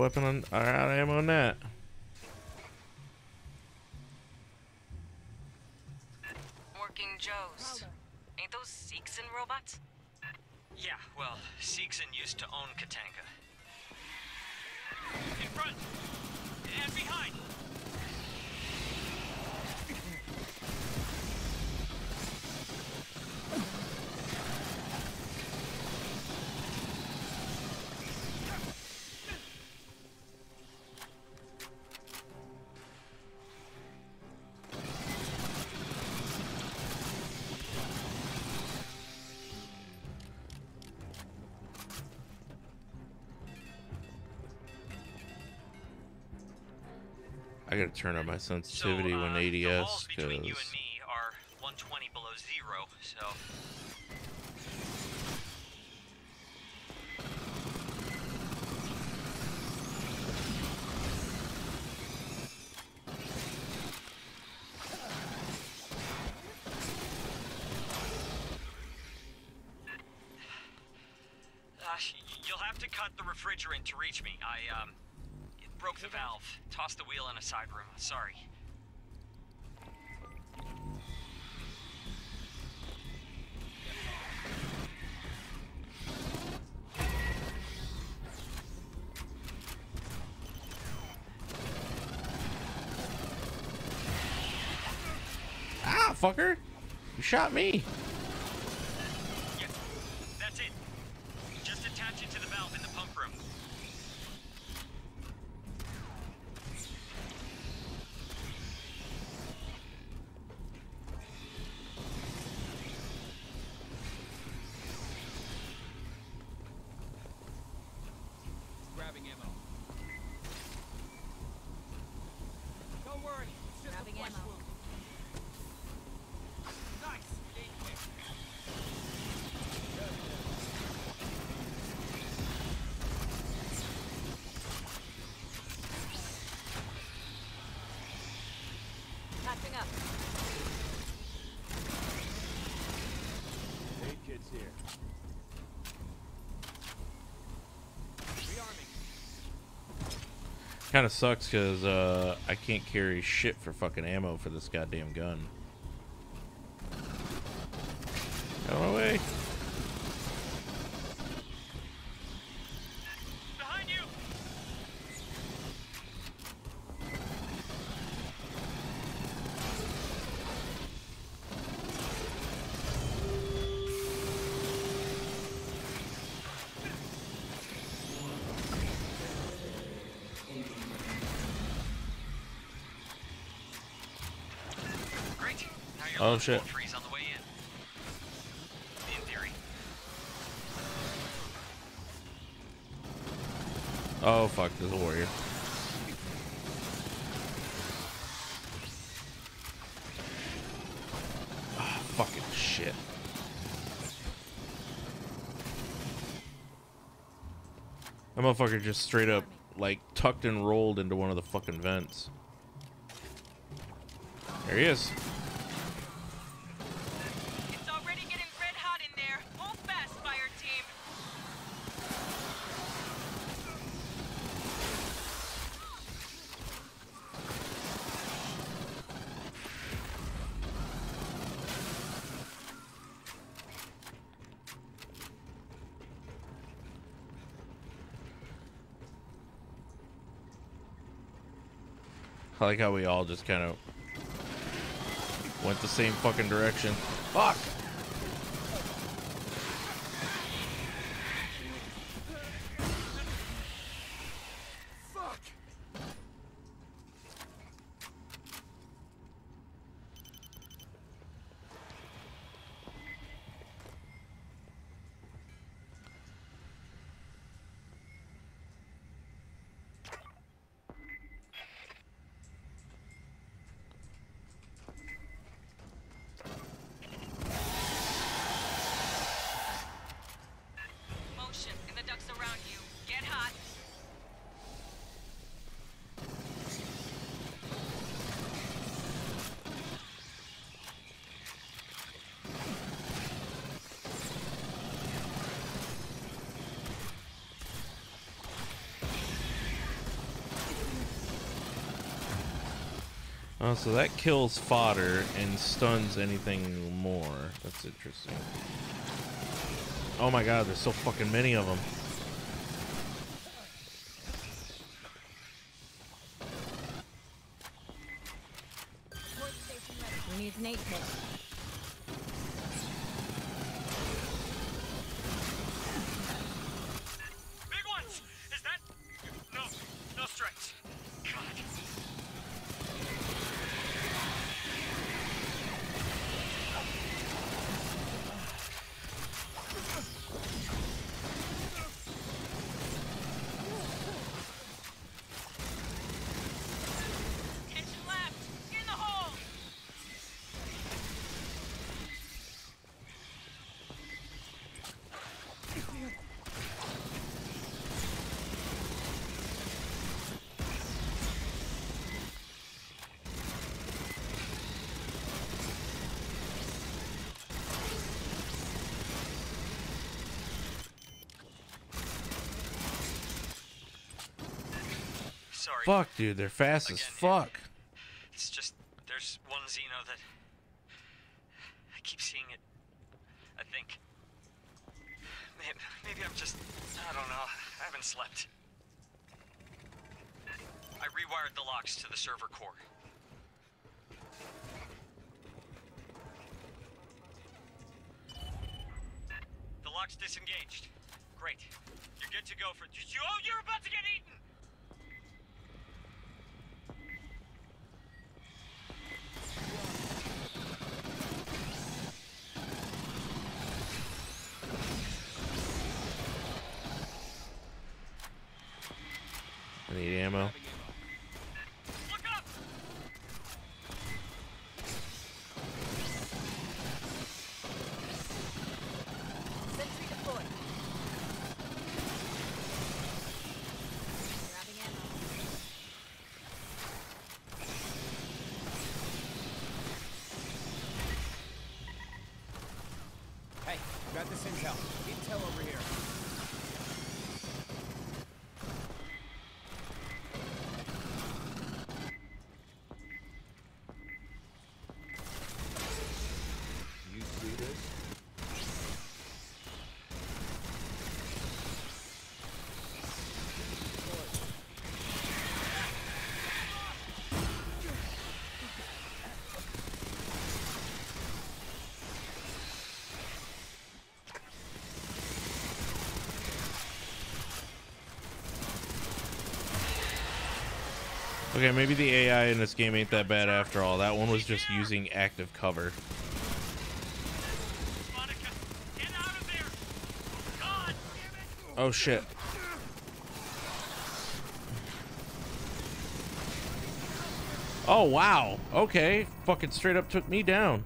Weapon on, out of ammo on that. Working Joes. Ain't those Seegson robots? Yeah, well, Seegson used to own Katanga. In front! And behind! Turn up my sensitivity so, when uh, the ADS walls between you and me are 120 below zero, so you'll have to cut the refrigerant to reach me. I, um, broke the valve. Tossed the wheel in a side room. Sorry. ah, fucker, you shot me. Yeah, that's it. Just attach it to the valve in the pump room. Grabbing ammo. Don't worry. It's just Grabbing a flesh ammo. wound. Nice. Aid kit. Patching up. Aid kit's here. Rearming. Kind of sucks because uh, I can't carry shit for fucking ammo for this goddamn gun. Out of my way. Behind you! Great. Now your Oh, shit. freeze on the way in. In theory. Oh fuck, there's a warrior. Ah, fucking shit. That motherfucker just straight up like tucked and rolled into one of the fucking vents. There he is. It's already getting red hot in there. Hold fast, fire team. I like how we all just kind of went the same fucking direction. Fuck. Oh, so that kills fodder and stuns anything more. That's interesting. Oh my god, there's so fucking many of them. fuck, dude. They're fast Again, as fuck. Got this intel. Okay, maybe the AI in this game ain't that bad after all. That one was just using active cover. Oh shit. Oh wow. Okay. Fucking straight up took me down.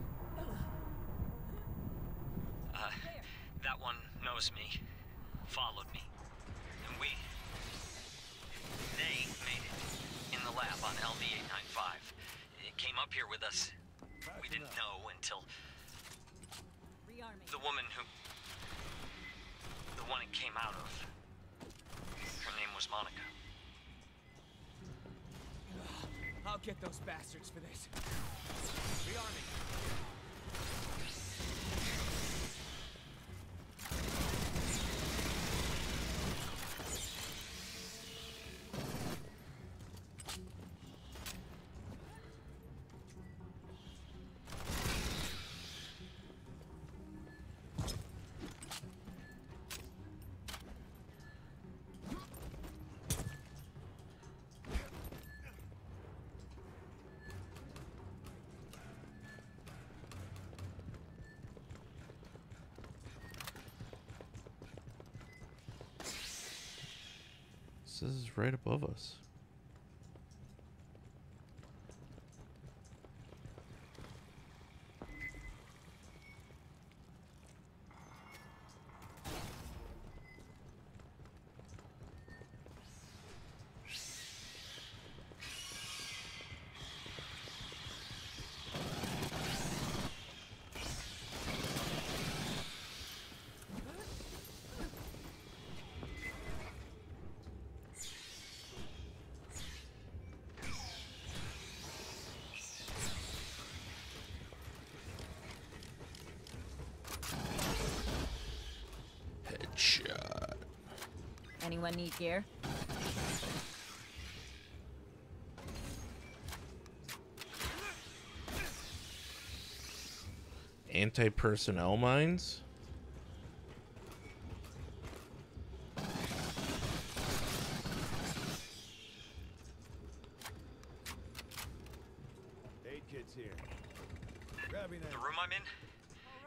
Anyone need gear? Anti-personnel mines. Aid kit's here. Grabbing The room I'm in,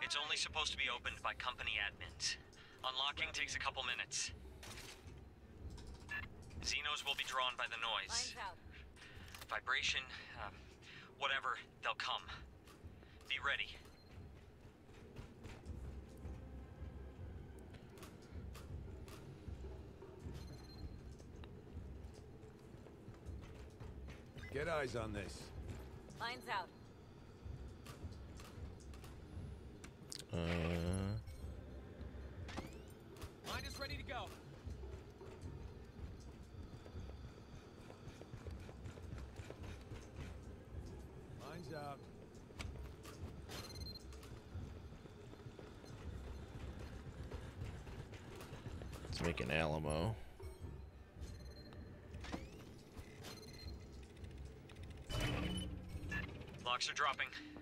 it's only supposed to be opened by company admins. Unlocking takes a couple minutes. Xenos will be drawn by the noise. Vibration, um, whatever, they'll come. Be ready. Get eyes on this. Lines out. Uh, Mine is ready to go. Mine's out. let's make an Alamo. Are dropping.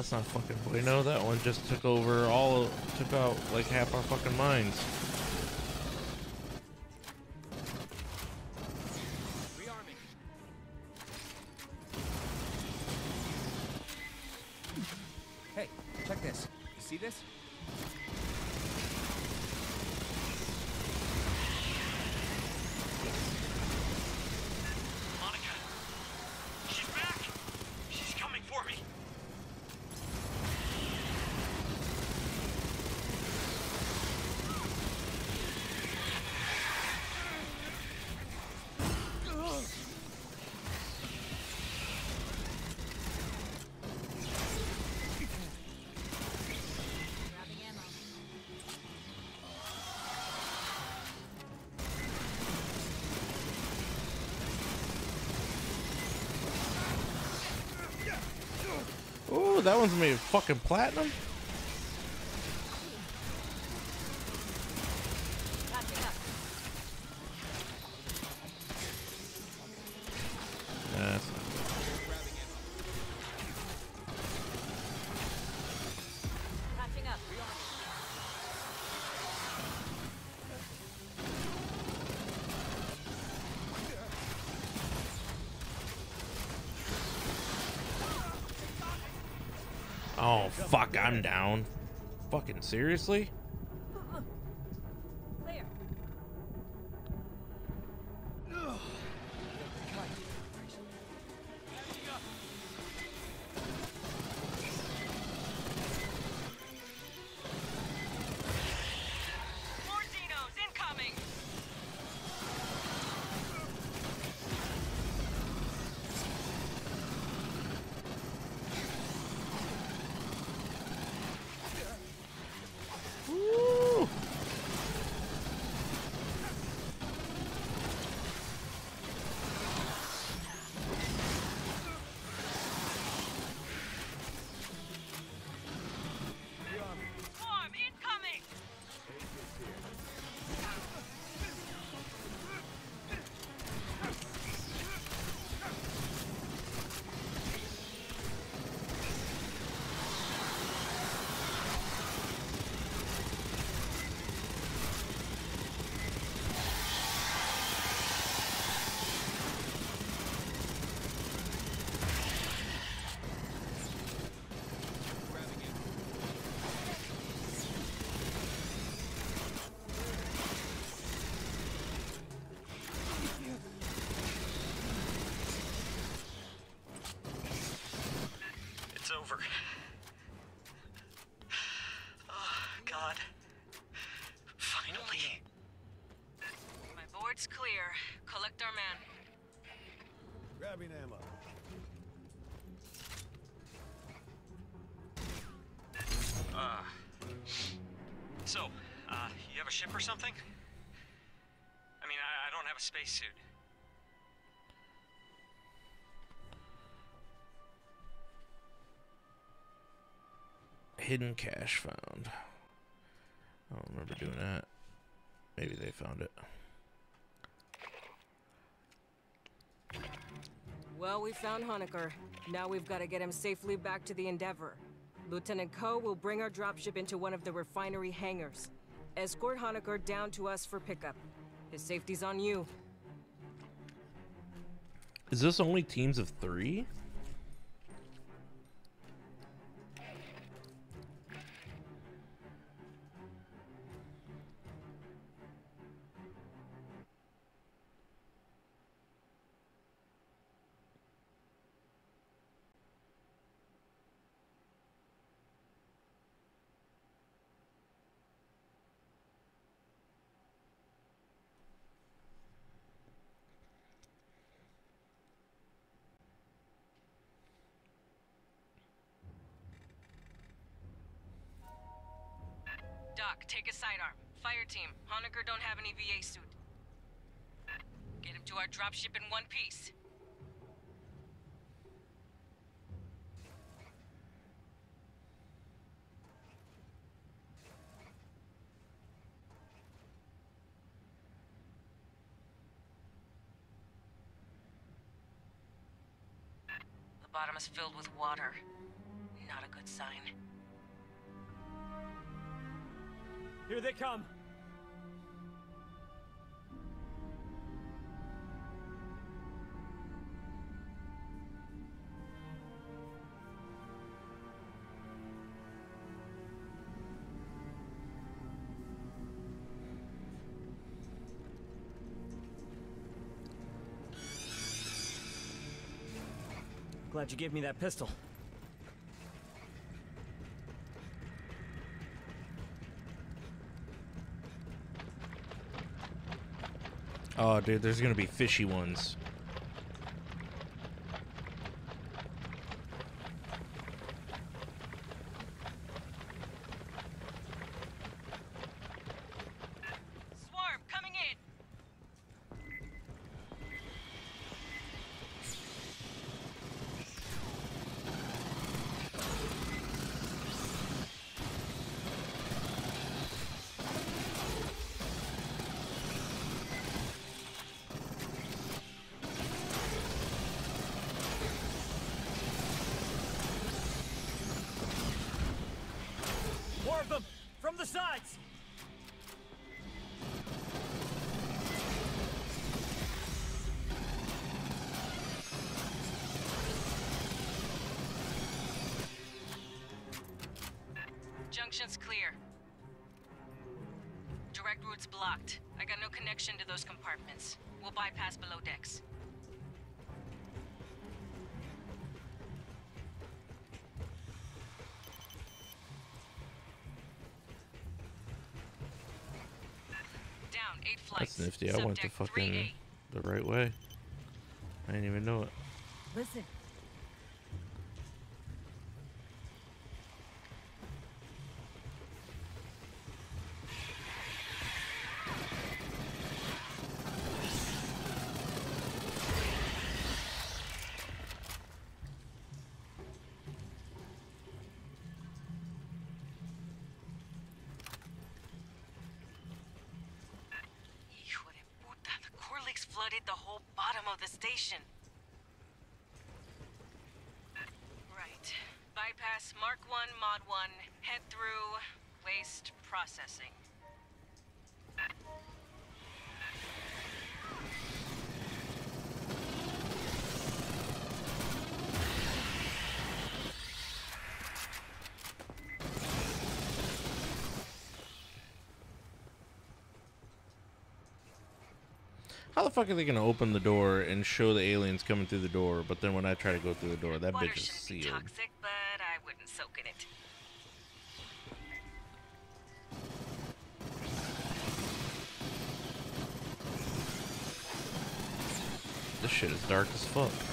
That's not fucking bueno. That one just took over all, took out like half our fucking mines. That one's made of fucking platinum. I'm down. Fucking seriously? A ship or something? I mean, I, I don't have a spacesuit. Hidden cache found. I don't remember doing that. Maybe they found it. Well, we found Hoenikker. Now we've got to get him safely back to the Endeavor. Lieutenant Ko will bring our dropship into one of the refinery hangars. Escort Hoenikker down to us for pickup. His safety's on you. Is this only teams of three? Doc, take a sidearm. Fire team, Hoenikker don't have any VA suit. Get him to our dropship in one piece. The bottom is filled with water. Not a good sign. Here they come. Glad you gave me that pistol. Oh, dude, there's gonna be fishy ones. Nifty. I went the fucking 3A. the right way. I didn't even know it. Listen. The fuck are they gonna open the door and show the aliens coming through the door, but then when I try to go through the door, that Water bitch is sealed? toxic, but I wouldn't soak in it. This shit is dark as fuck.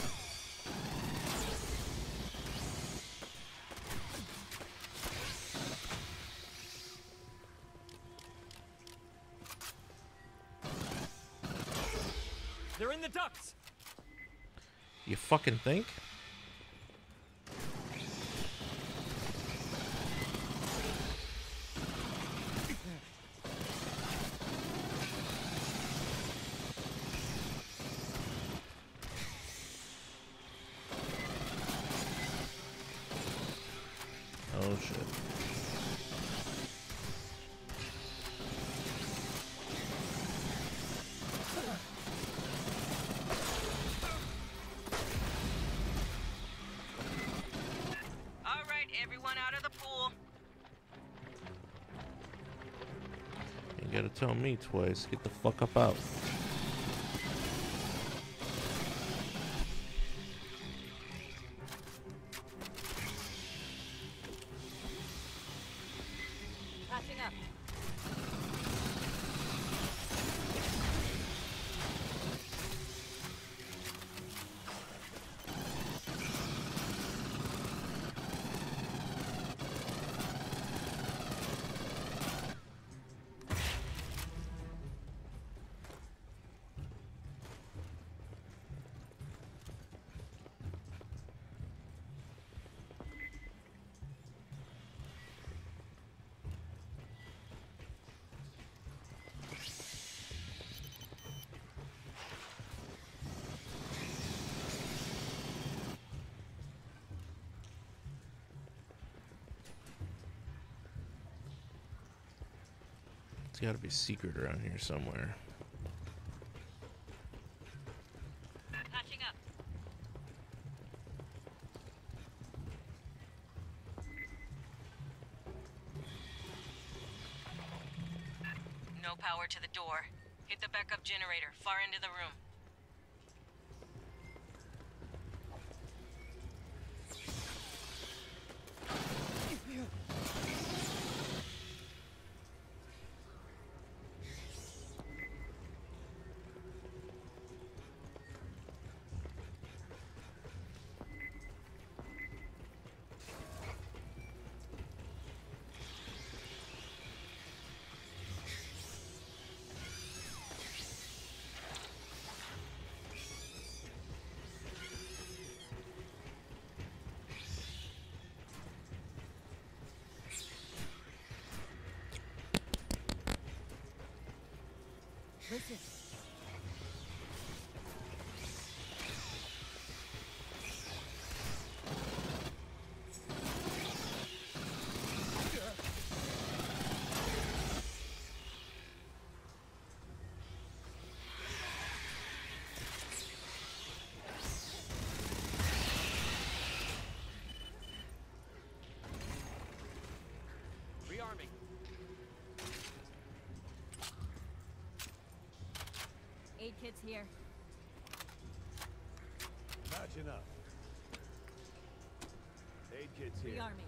Fucking think? Gotta tell me twice. Get the fuck up out. It's gotta be secret around here somewhere. No power to the door. Hit the backup generator, far into the room. Kits here. Patching up. Aid kids here. Rearming. That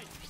side.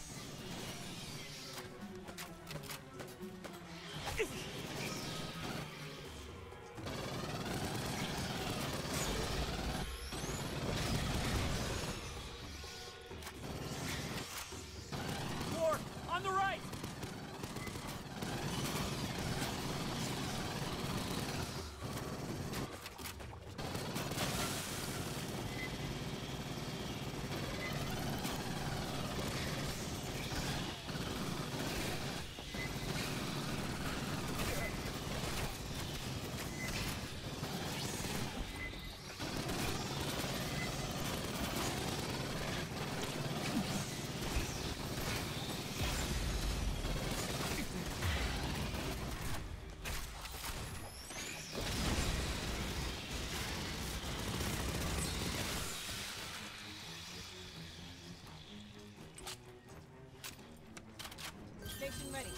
Station ready.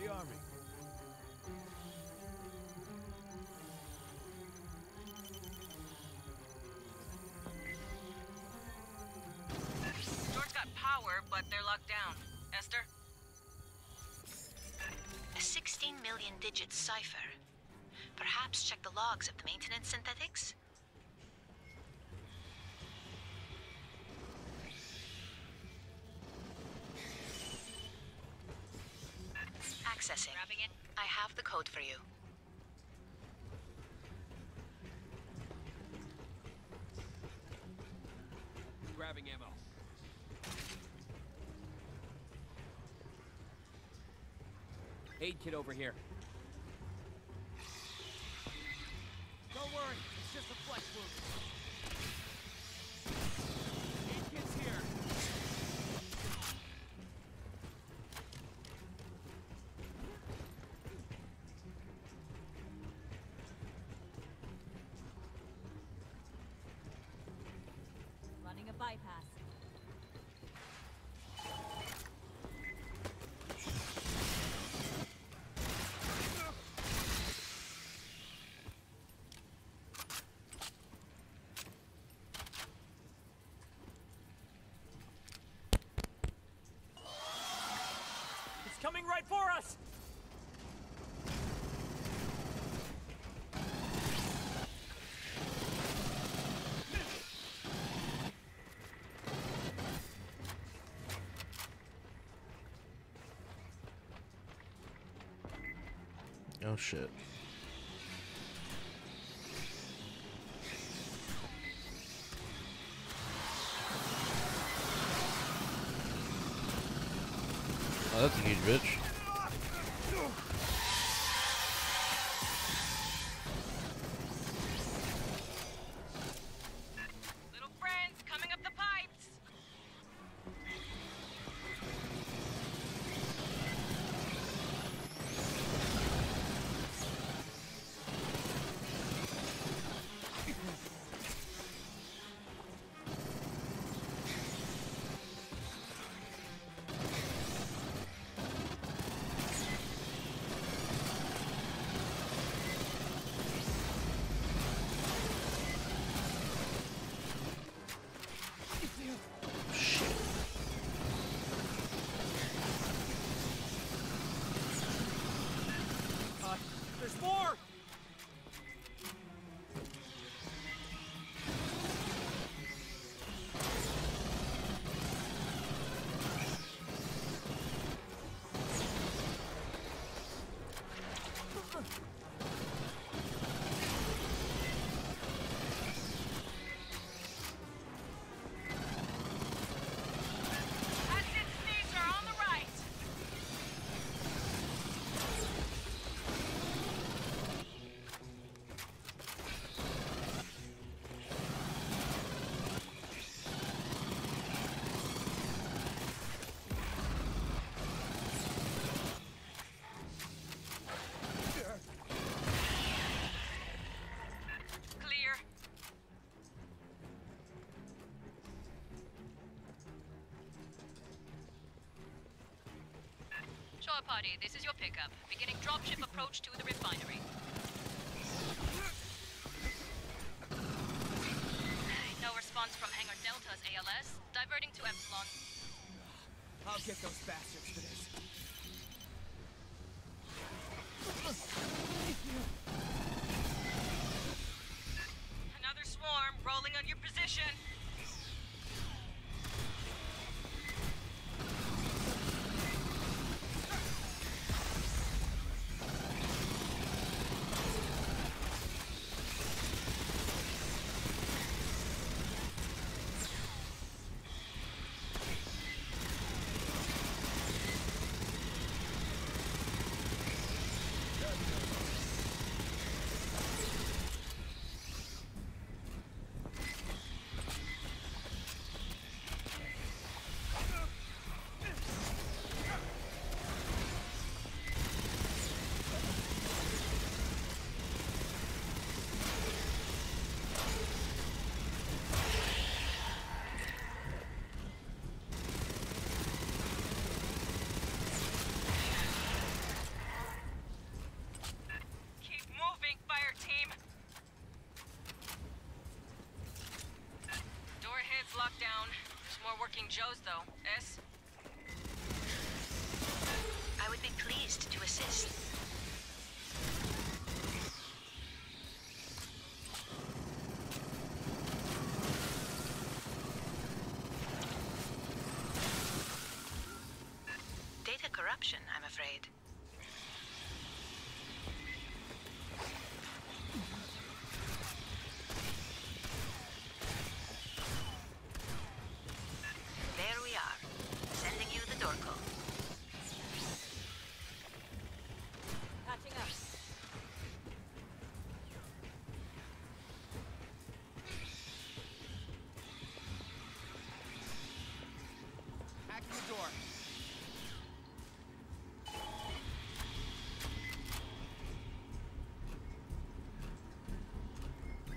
Rearming. York's got power, but they're locked down. Esther? A 16 million digit cipher. Perhaps check the logs of the maintenance synthetics? over here. coming right for us! Oh shit. bitch. party, this is your pickup. Beginning dropship approach to the refinery. No response from Hangar Delta's ALS. Diverting to Epsilon. I'll get those bastards today. more working Joes, though. S? I would be pleased to assist. Hacking the door.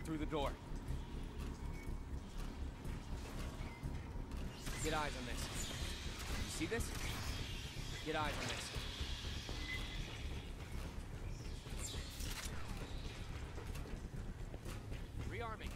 Through the door. Get eyes on this. You see this? Get eyes on this. Rearming.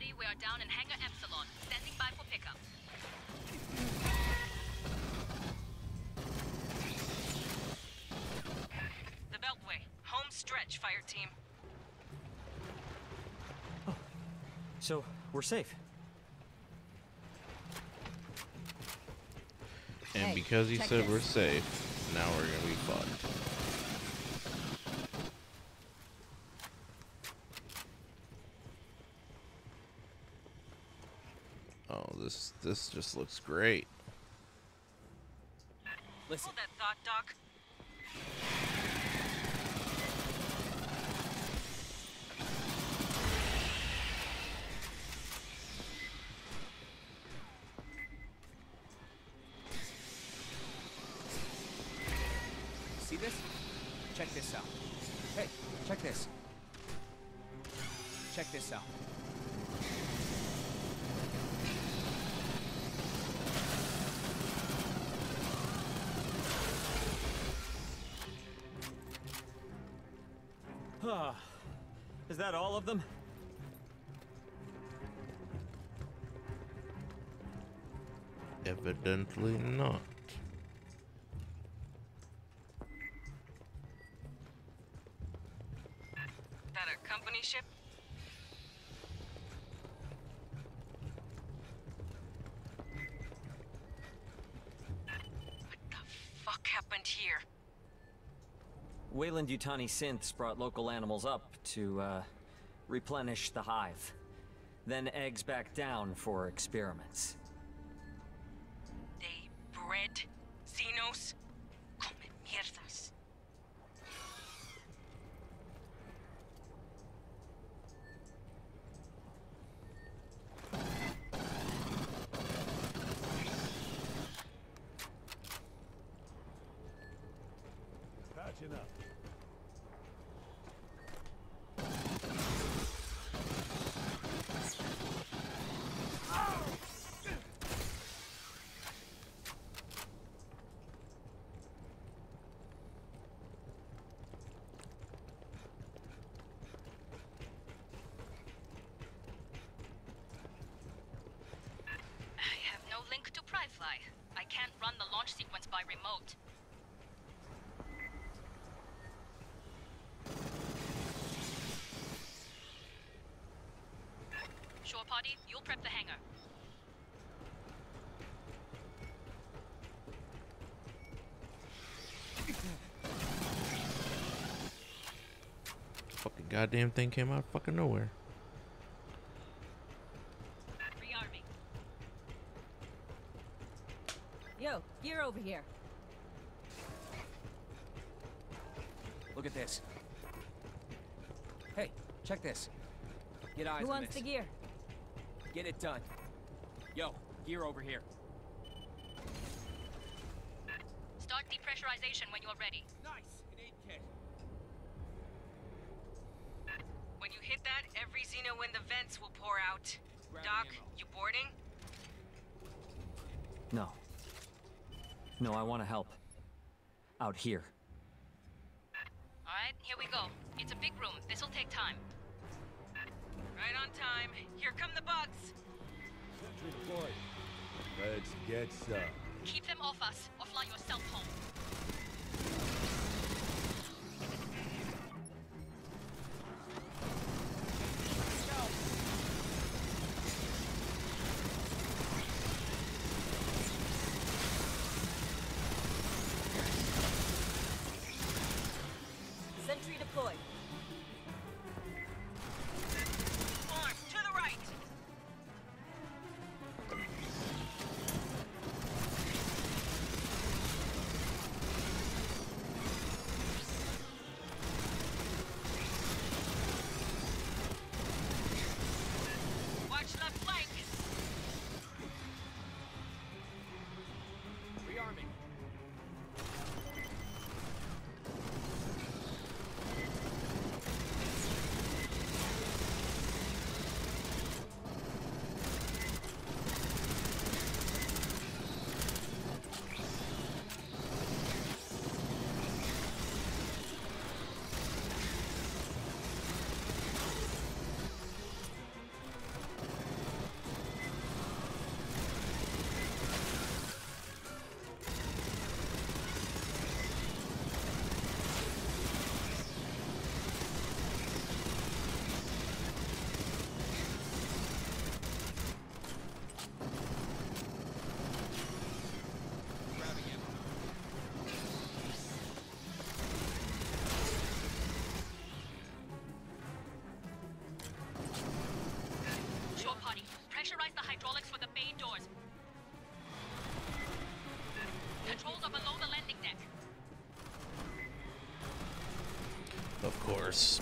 Shore we are down in Hangar Epsilon. Standing by for pickup. The Beltway. Home stretch, fire team. Oh, so, we're safe. And Hey, because he said this. we're safe, now we're gonna be fucked. Oh, this this just looks great. Listen. Hold that thought, Doc. Is that all of them? Evidently not. Yutani synths brought local animals up to, uh, replenish the hive. Then eggs back down for experiments. They bred Xenos? Come mierdas. Patching up. I have no link to Pri-Fly. I can't run the launch sequence by remote. Shore party, you'll prep the hangar. Fucking goddamn thing came out of fucking nowhere. Rearming. Yo, gear over here. Look at this. Hey, check this. Get eyes Who on wants this. the gear? Get it done. Yo, gear over here. Start depressurization when you're ready. Nice! An aid kit. When you hit that, every Xeno in the vents will pour out. Grab Doc, you boarding? No. No, I want to help. Out here. Yeah. for the bay doors. Controls are below the landing deck. Of course.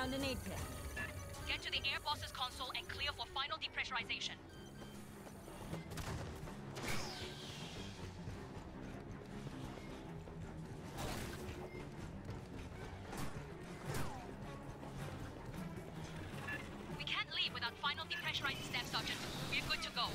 Found an aid kit. Get to the air boss's console and clear for final depressurization. We can't leave without final depressurizing step, Sergeant. We're good to go.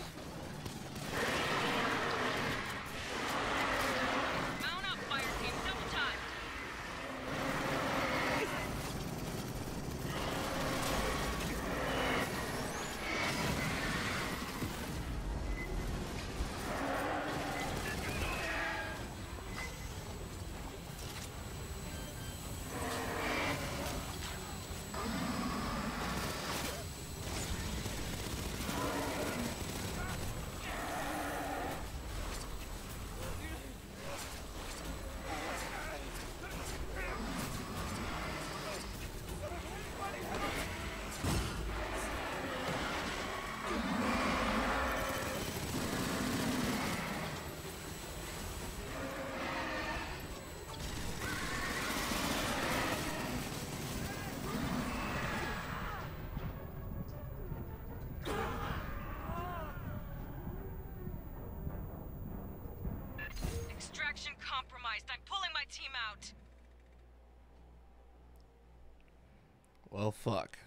Well, fuck.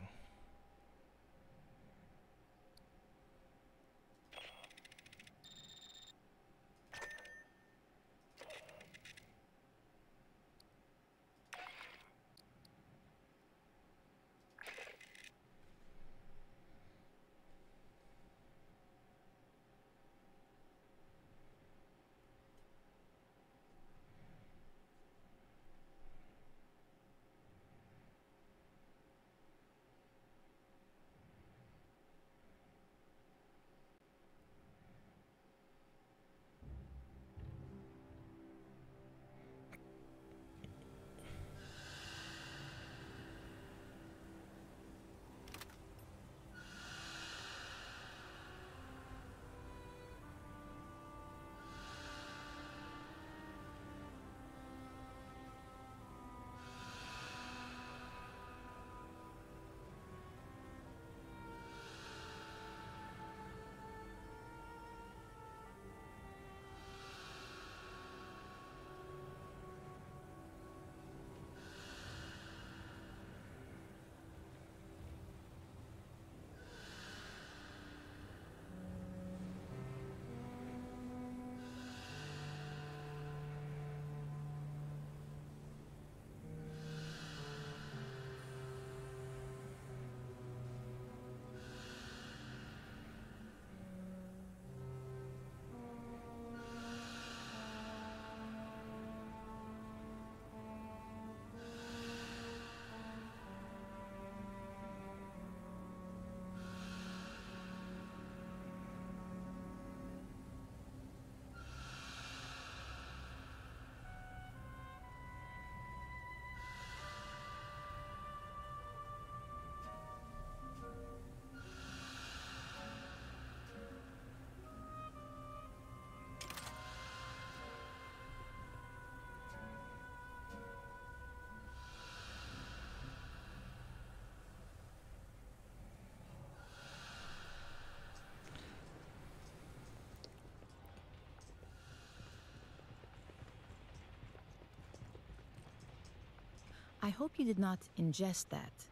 I hope you did not ingest that.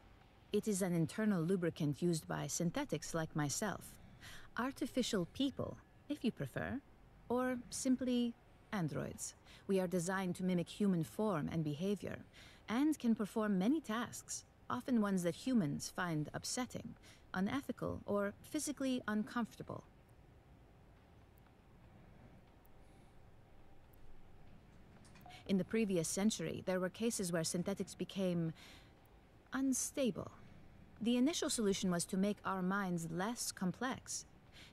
It is an internal lubricant used by synthetics like myself. Artificial people, if you prefer. Or simply androids. We are designed to mimic human form and behavior, and can perform many tasks, often ones that humans find upsetting, unethical, or physically uncomfortable. In the previous century, there were cases where synthetics became unstable. The initial solution was to make our minds less complex.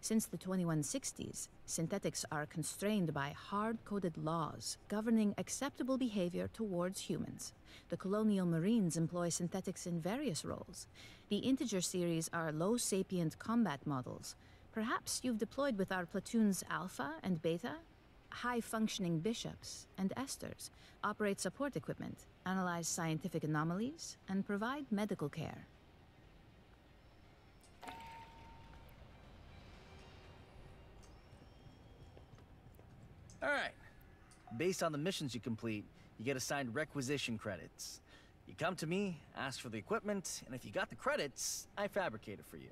Since the 2160s, synthetics are constrained by hard coded laws governing acceptable behavior towards humans. The colonial marines employ synthetics in various roles. The Integer series are low sapient combat models. Perhaps you've deployed with our platoons Alpha and Beta? High functioning bishops and esters, operate support equipment, analyze scientific anomalies, and provide medical care. Alright. Based on the missions you complete, you get assigned requisition credits. You come to me, ask for the equipment, and if you got the credits, I fabricate it for you.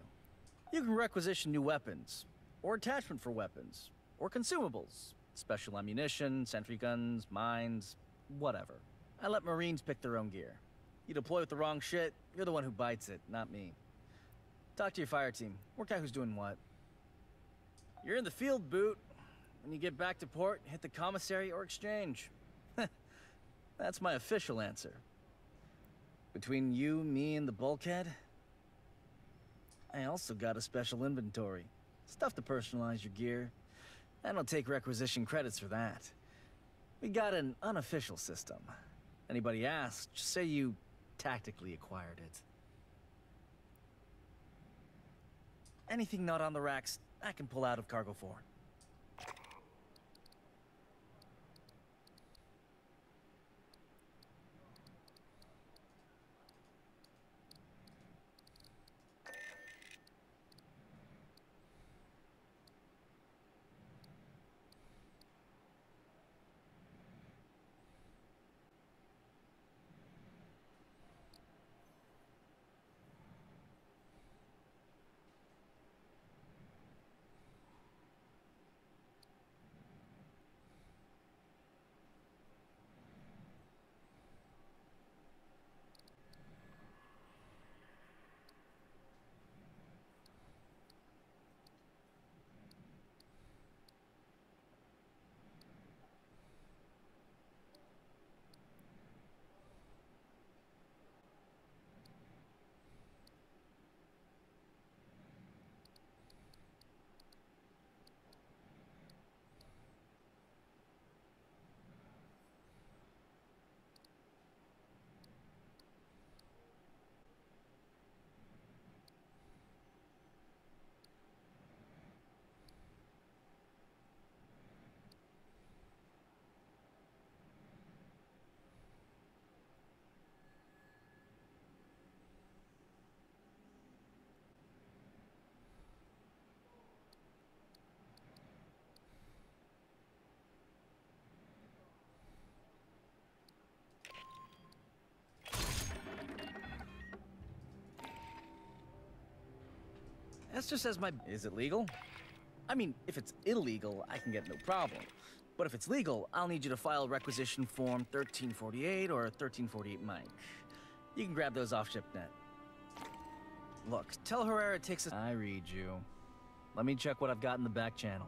You can requisition new weapons, or attachment for weapons, or consumables, Special ammunition, sentry guns, mines, whatever. I let Marines pick their own gear. You deploy with the wrong shit, you're the one who bites it, not me. Talk to your fire team. Work out who's doing what. You're in the field, Boot. When you get back to port, hit the commissary or exchange. That's my official answer. Between you, me, and the bulkhead, I also got a special inventory. Stuff to personalize your gear, I don't take requisition credits for that. We got an unofficial system. Anybody asks, just say you tactically acquired it. Anything not on the racks, I can pull out of Cargo 4. That's just as my. Is it legal? I mean, if it's illegal, I can get no problem. But if it's legal, I'll need you to file requisition form 1348 or 1348 Mike. You can grab those off ShipNet. Look, tell Herrera it takes a. I read you. Let me check what I've got in the back channel.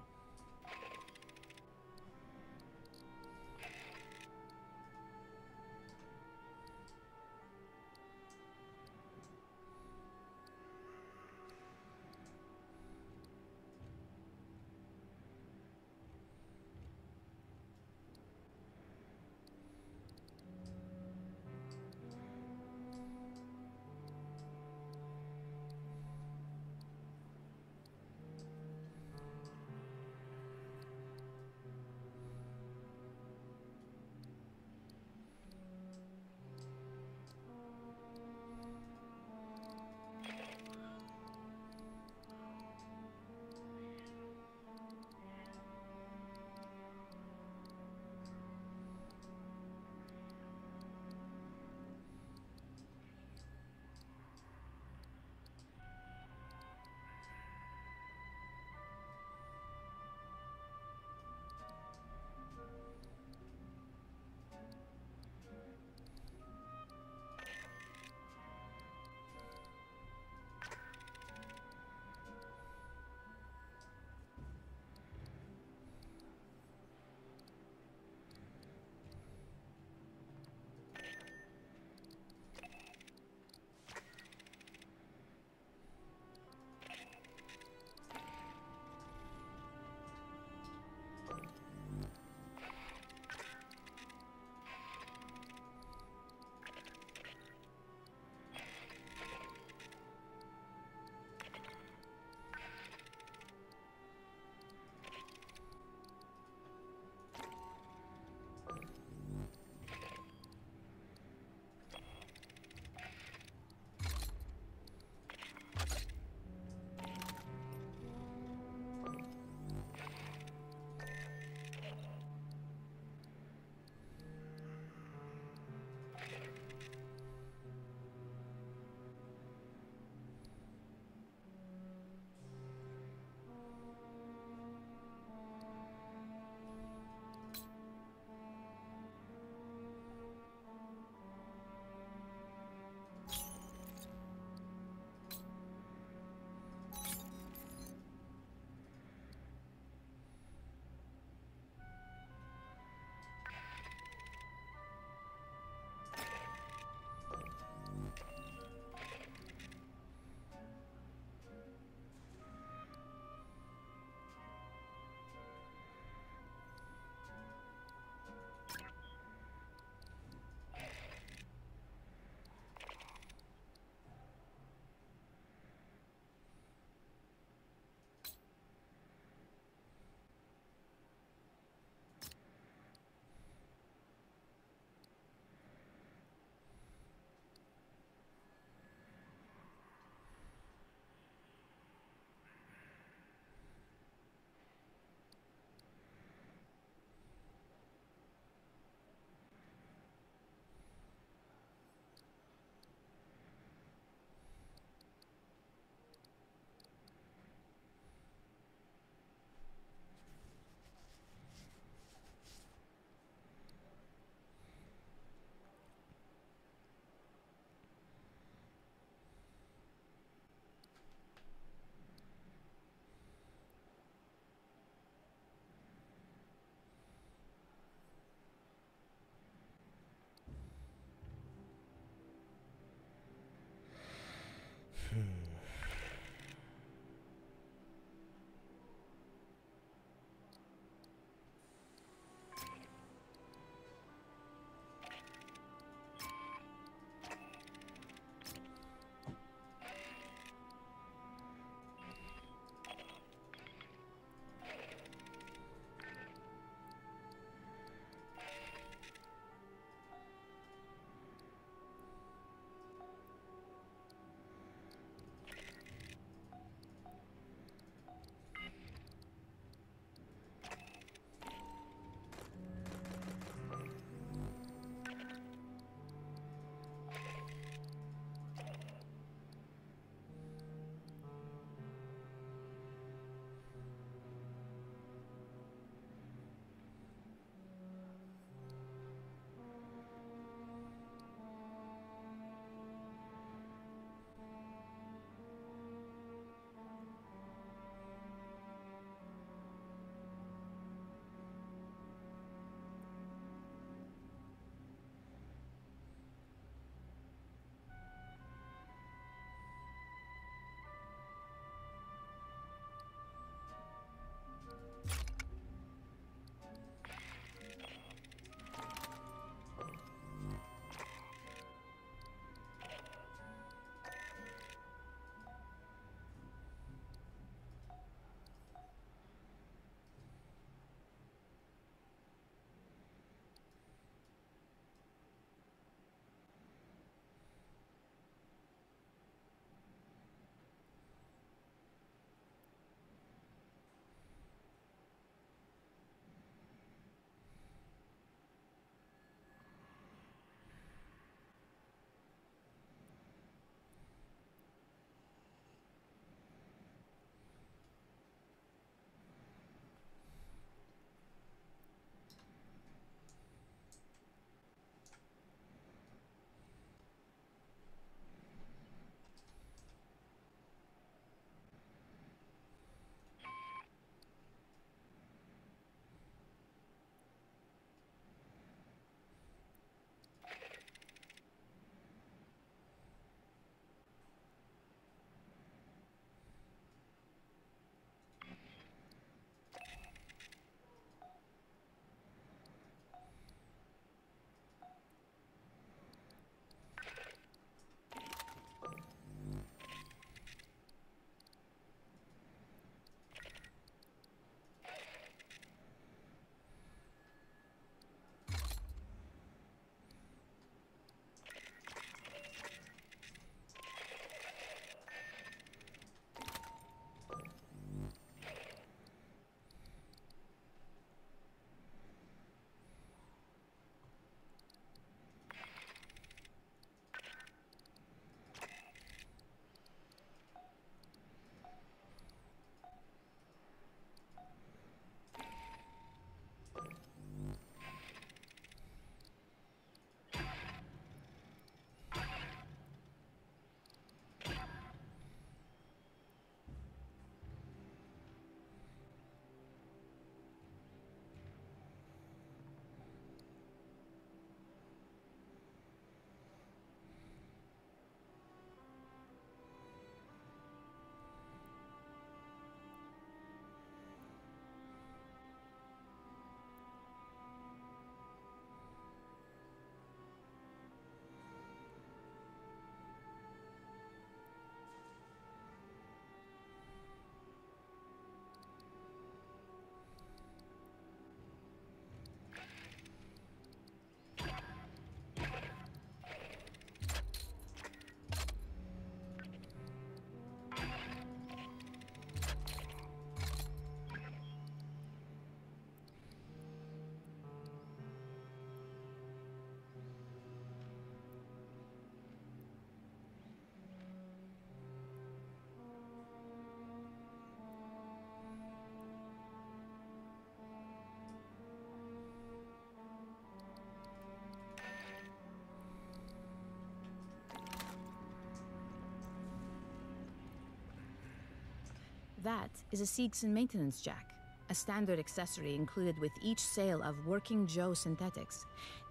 That is a Seegson maintenance jack, a standard accessory included with each sale of Working Joe synthetics.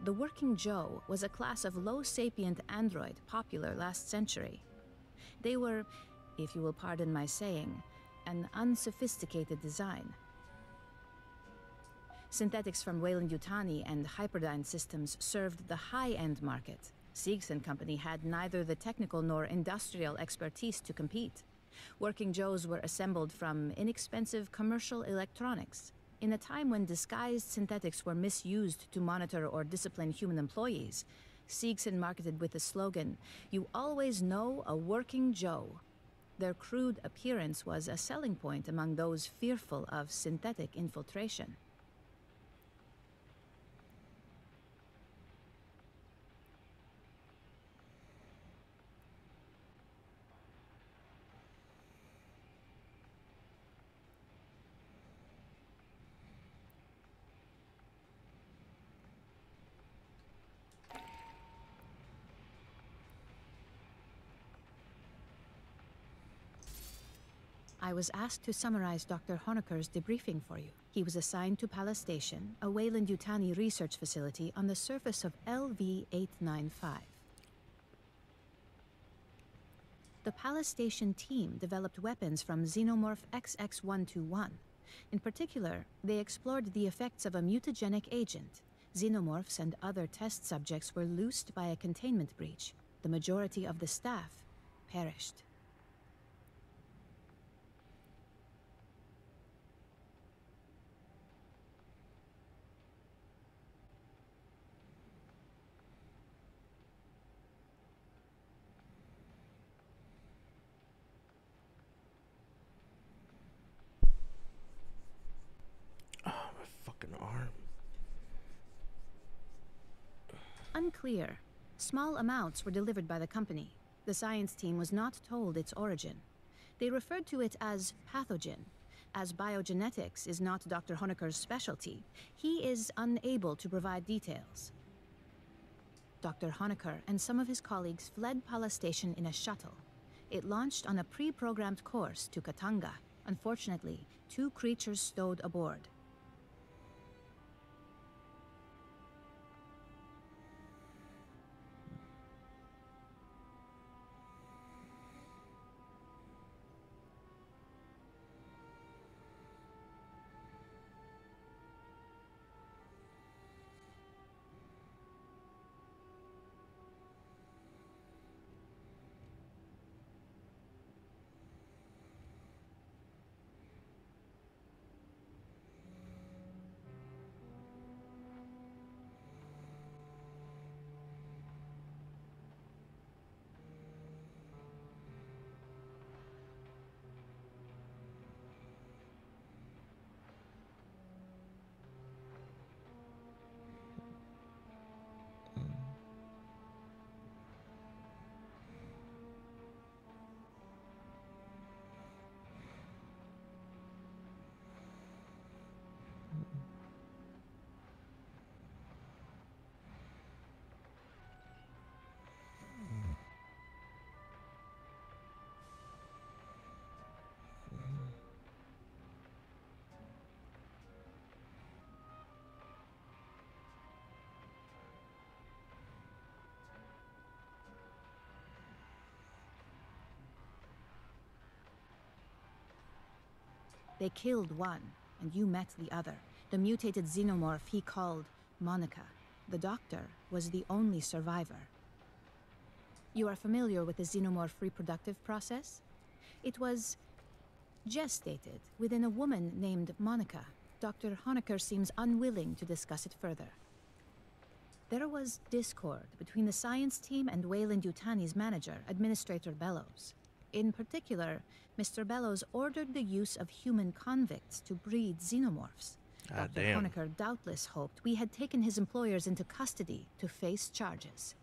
The Working Joe was a class of low sapient android popular last century. They were, if you will pardon my saying, an unsophisticated design. Synthetics from Weyland Yutani and Hyperdyne Systems served the high-end market. Seegson Company had neither the technical nor industrial expertise to compete. Working Joes were assembled from inexpensive commercial electronics. In a time when disguised synthetics were misused to monitor or discipline human employees, Seegson marketed with the slogan, You always know a working Joe. Their crude appearance was a selling point among those fearful of synthetic infiltration. I was asked to summarize Dr. Hoenikker's debriefing for you. He was assigned to Palace Station, a Weyland Yutani research facility on the surface of LV 895. The Palace Station team developed weapons from Xenomorph XX121. In particular, they explored the effects of a mutagenic agent. Xenomorphs and other test subjects were loosed by a containment breach. The majority of the staff perished. Fucking arm. Unclear. Small amounts were delivered by the company. The science team was not told its origin. They referred to it as pathogen. As biogenetics is not Dr. Hoenikker's specialty, he is unable to provide details. Dr. Hoenikker and some of his colleagues fled Palace Station in a shuttle. It launched on a pre-programmed course to Katanga. Unfortunately, two creatures stowed aboard. They killed one, and you met the other. The mutated xenomorph he called Monica. The doctor was the only survivor. You are familiar with the xenomorph reproductive process? It was gestated within a woman named Monica. Dr. Hoenikker seems unwilling to discuss it further. There was discord between the science team and Weyland Yutani's manager, Administrator Bellows. In particular, Mr. Bellows ordered the use of human convicts to breed xenomorphs. Ah, Dr. damn. Hoenikker doubtless hoped we had taken his employers into custody to face charges.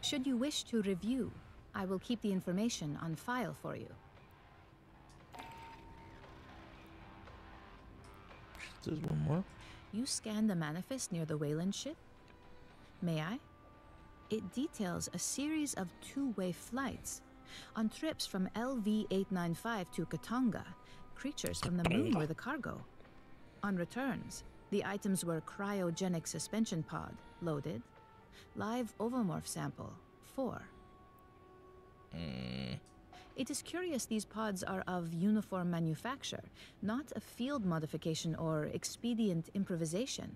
Should you wish to review, I will keep the information on file for you. There's one more. You scanned the manifest near the Weyland ship? May I? It details a series of two-way flights. On trips from LV-895 to Katanga, creatures from the moon were the cargo. On returns, the items were cryogenic suspension pod, loaded. Live ovomorph sample, 4. Hmm. It is curious these pods are of uniform manufacture, not a field modification or expedient improvisation.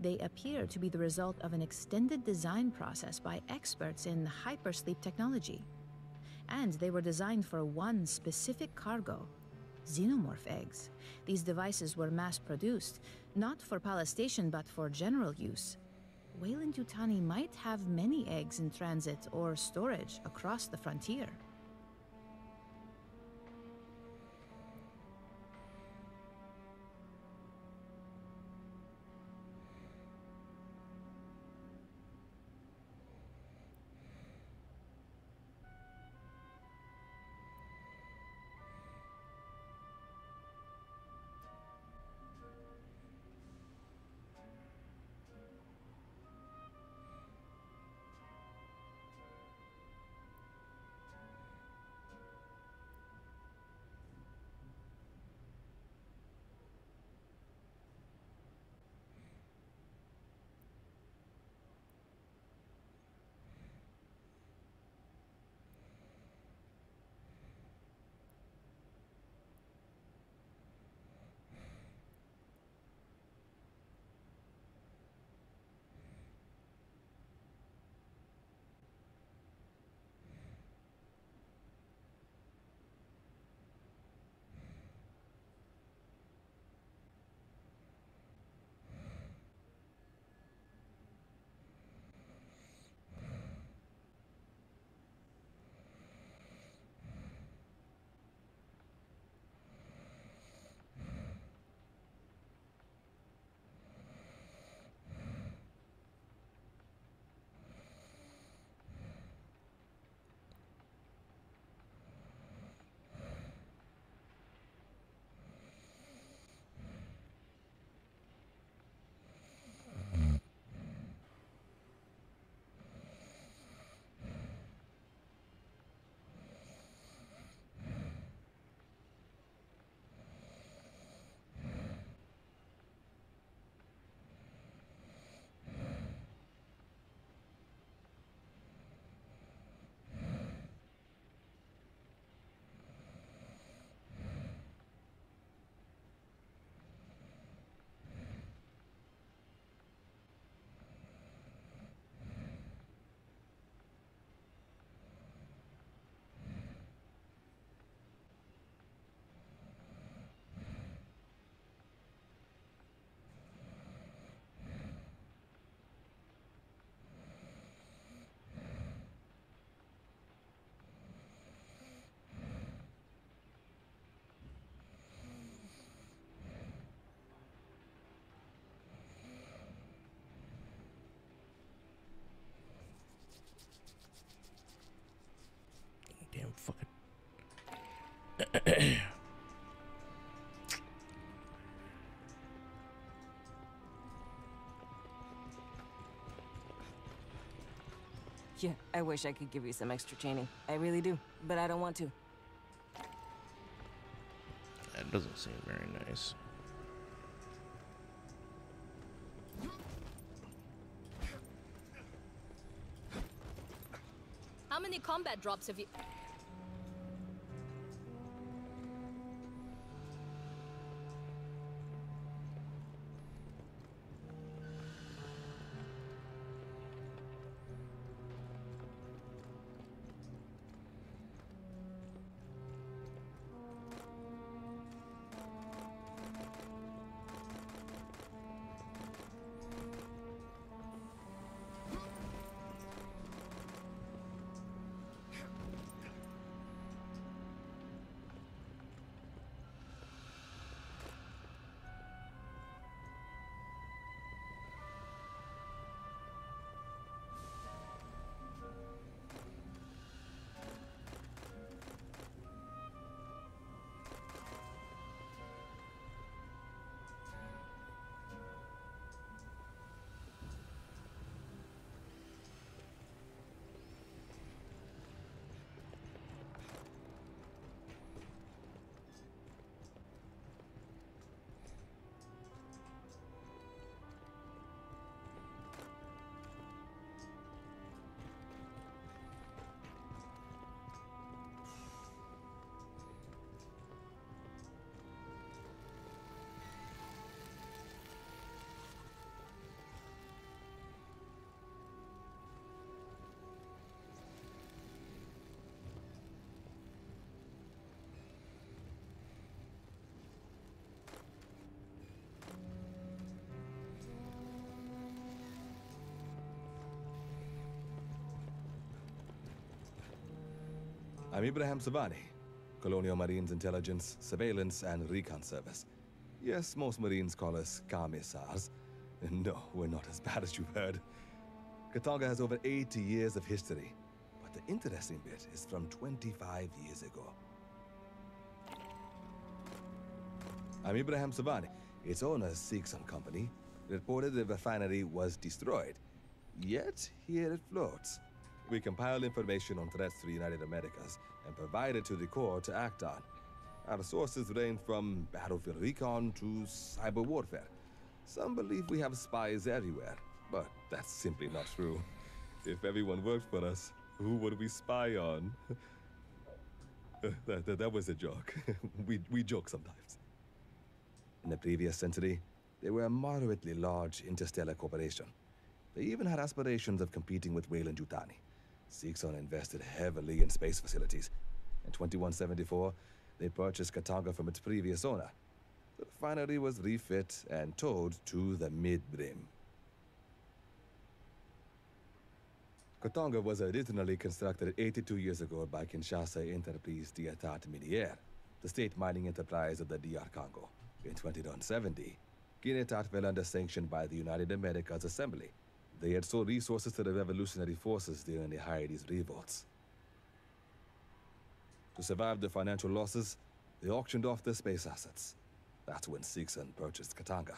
They appear to be the result of an extended design process by experts in hypersleep technology. And they were designed for one specific cargo xenomorph eggs. These devices were mass produced, not for Palace Station but for general use. Weyland Yutani might have many eggs in transit or storage across the frontier. Yeah, I wish I could give you some extra training. I really do, but I don't want to. That doesn't seem very nice. How many combat drops have you... I'm Ibrahim Savani, Colonial Marines Intelligence, Surveillance, and Recon Service. Yes, most Marines call us commissars. No, we're not as bad as you've heard. Katanga has over 80 years of history, but the interesting bit is from 25 years ago. I'm Ibrahim Savani. Its owner, Seegson Company, reported the refinery was destroyed. Yet, here it floats. We compile information on threats to the United Americas and provide it to the Corps to act on. Our sources range from battlefield recon to cyber warfare. Some believe we have spies everywhere, but that's simply not true. If everyone worked for us, who would we spy on? that, that, that was a joke. we, we joke sometimes. In the previous century, they were a moderately large interstellar corporation. They even had aspirations of competing with Weyland Yutani. Seegson invested heavily in space facilities. In 2174, they purchased Katanga from its previous owner. The refinery was refit and towed to the mid-brim. Katanga was originally constructed 82 years ago by Kinshasa Entreprise d'Etat Minière, the state mining enterprise of the DR Congo. In 2070, Kinetat fell under sanction by the United Americas Assembly. They had sold resources to the revolutionary forces during the Hyades revolts. To survive the financial losses, they auctioned off their space assets. That's when Seegson purchased Katanga.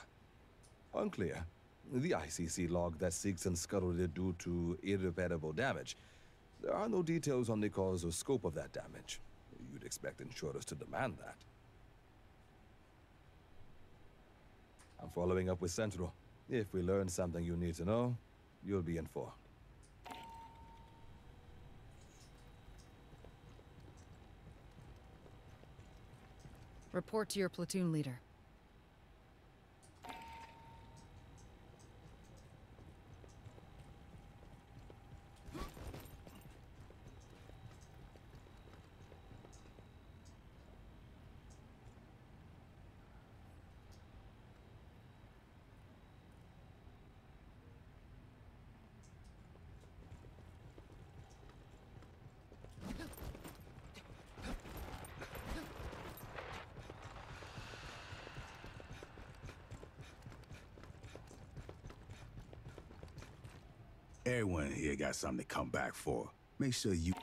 Unclear. The ICC logged that Seegson scuttled it due to irreparable damage. There are no details on the cause or scope of that damage. You'd expect insurers to demand that. I'm following up with Central. If we learn something you need to know, you'll be informed. Report to your platoon leader. Everyone here got something to come back for. Make sure you...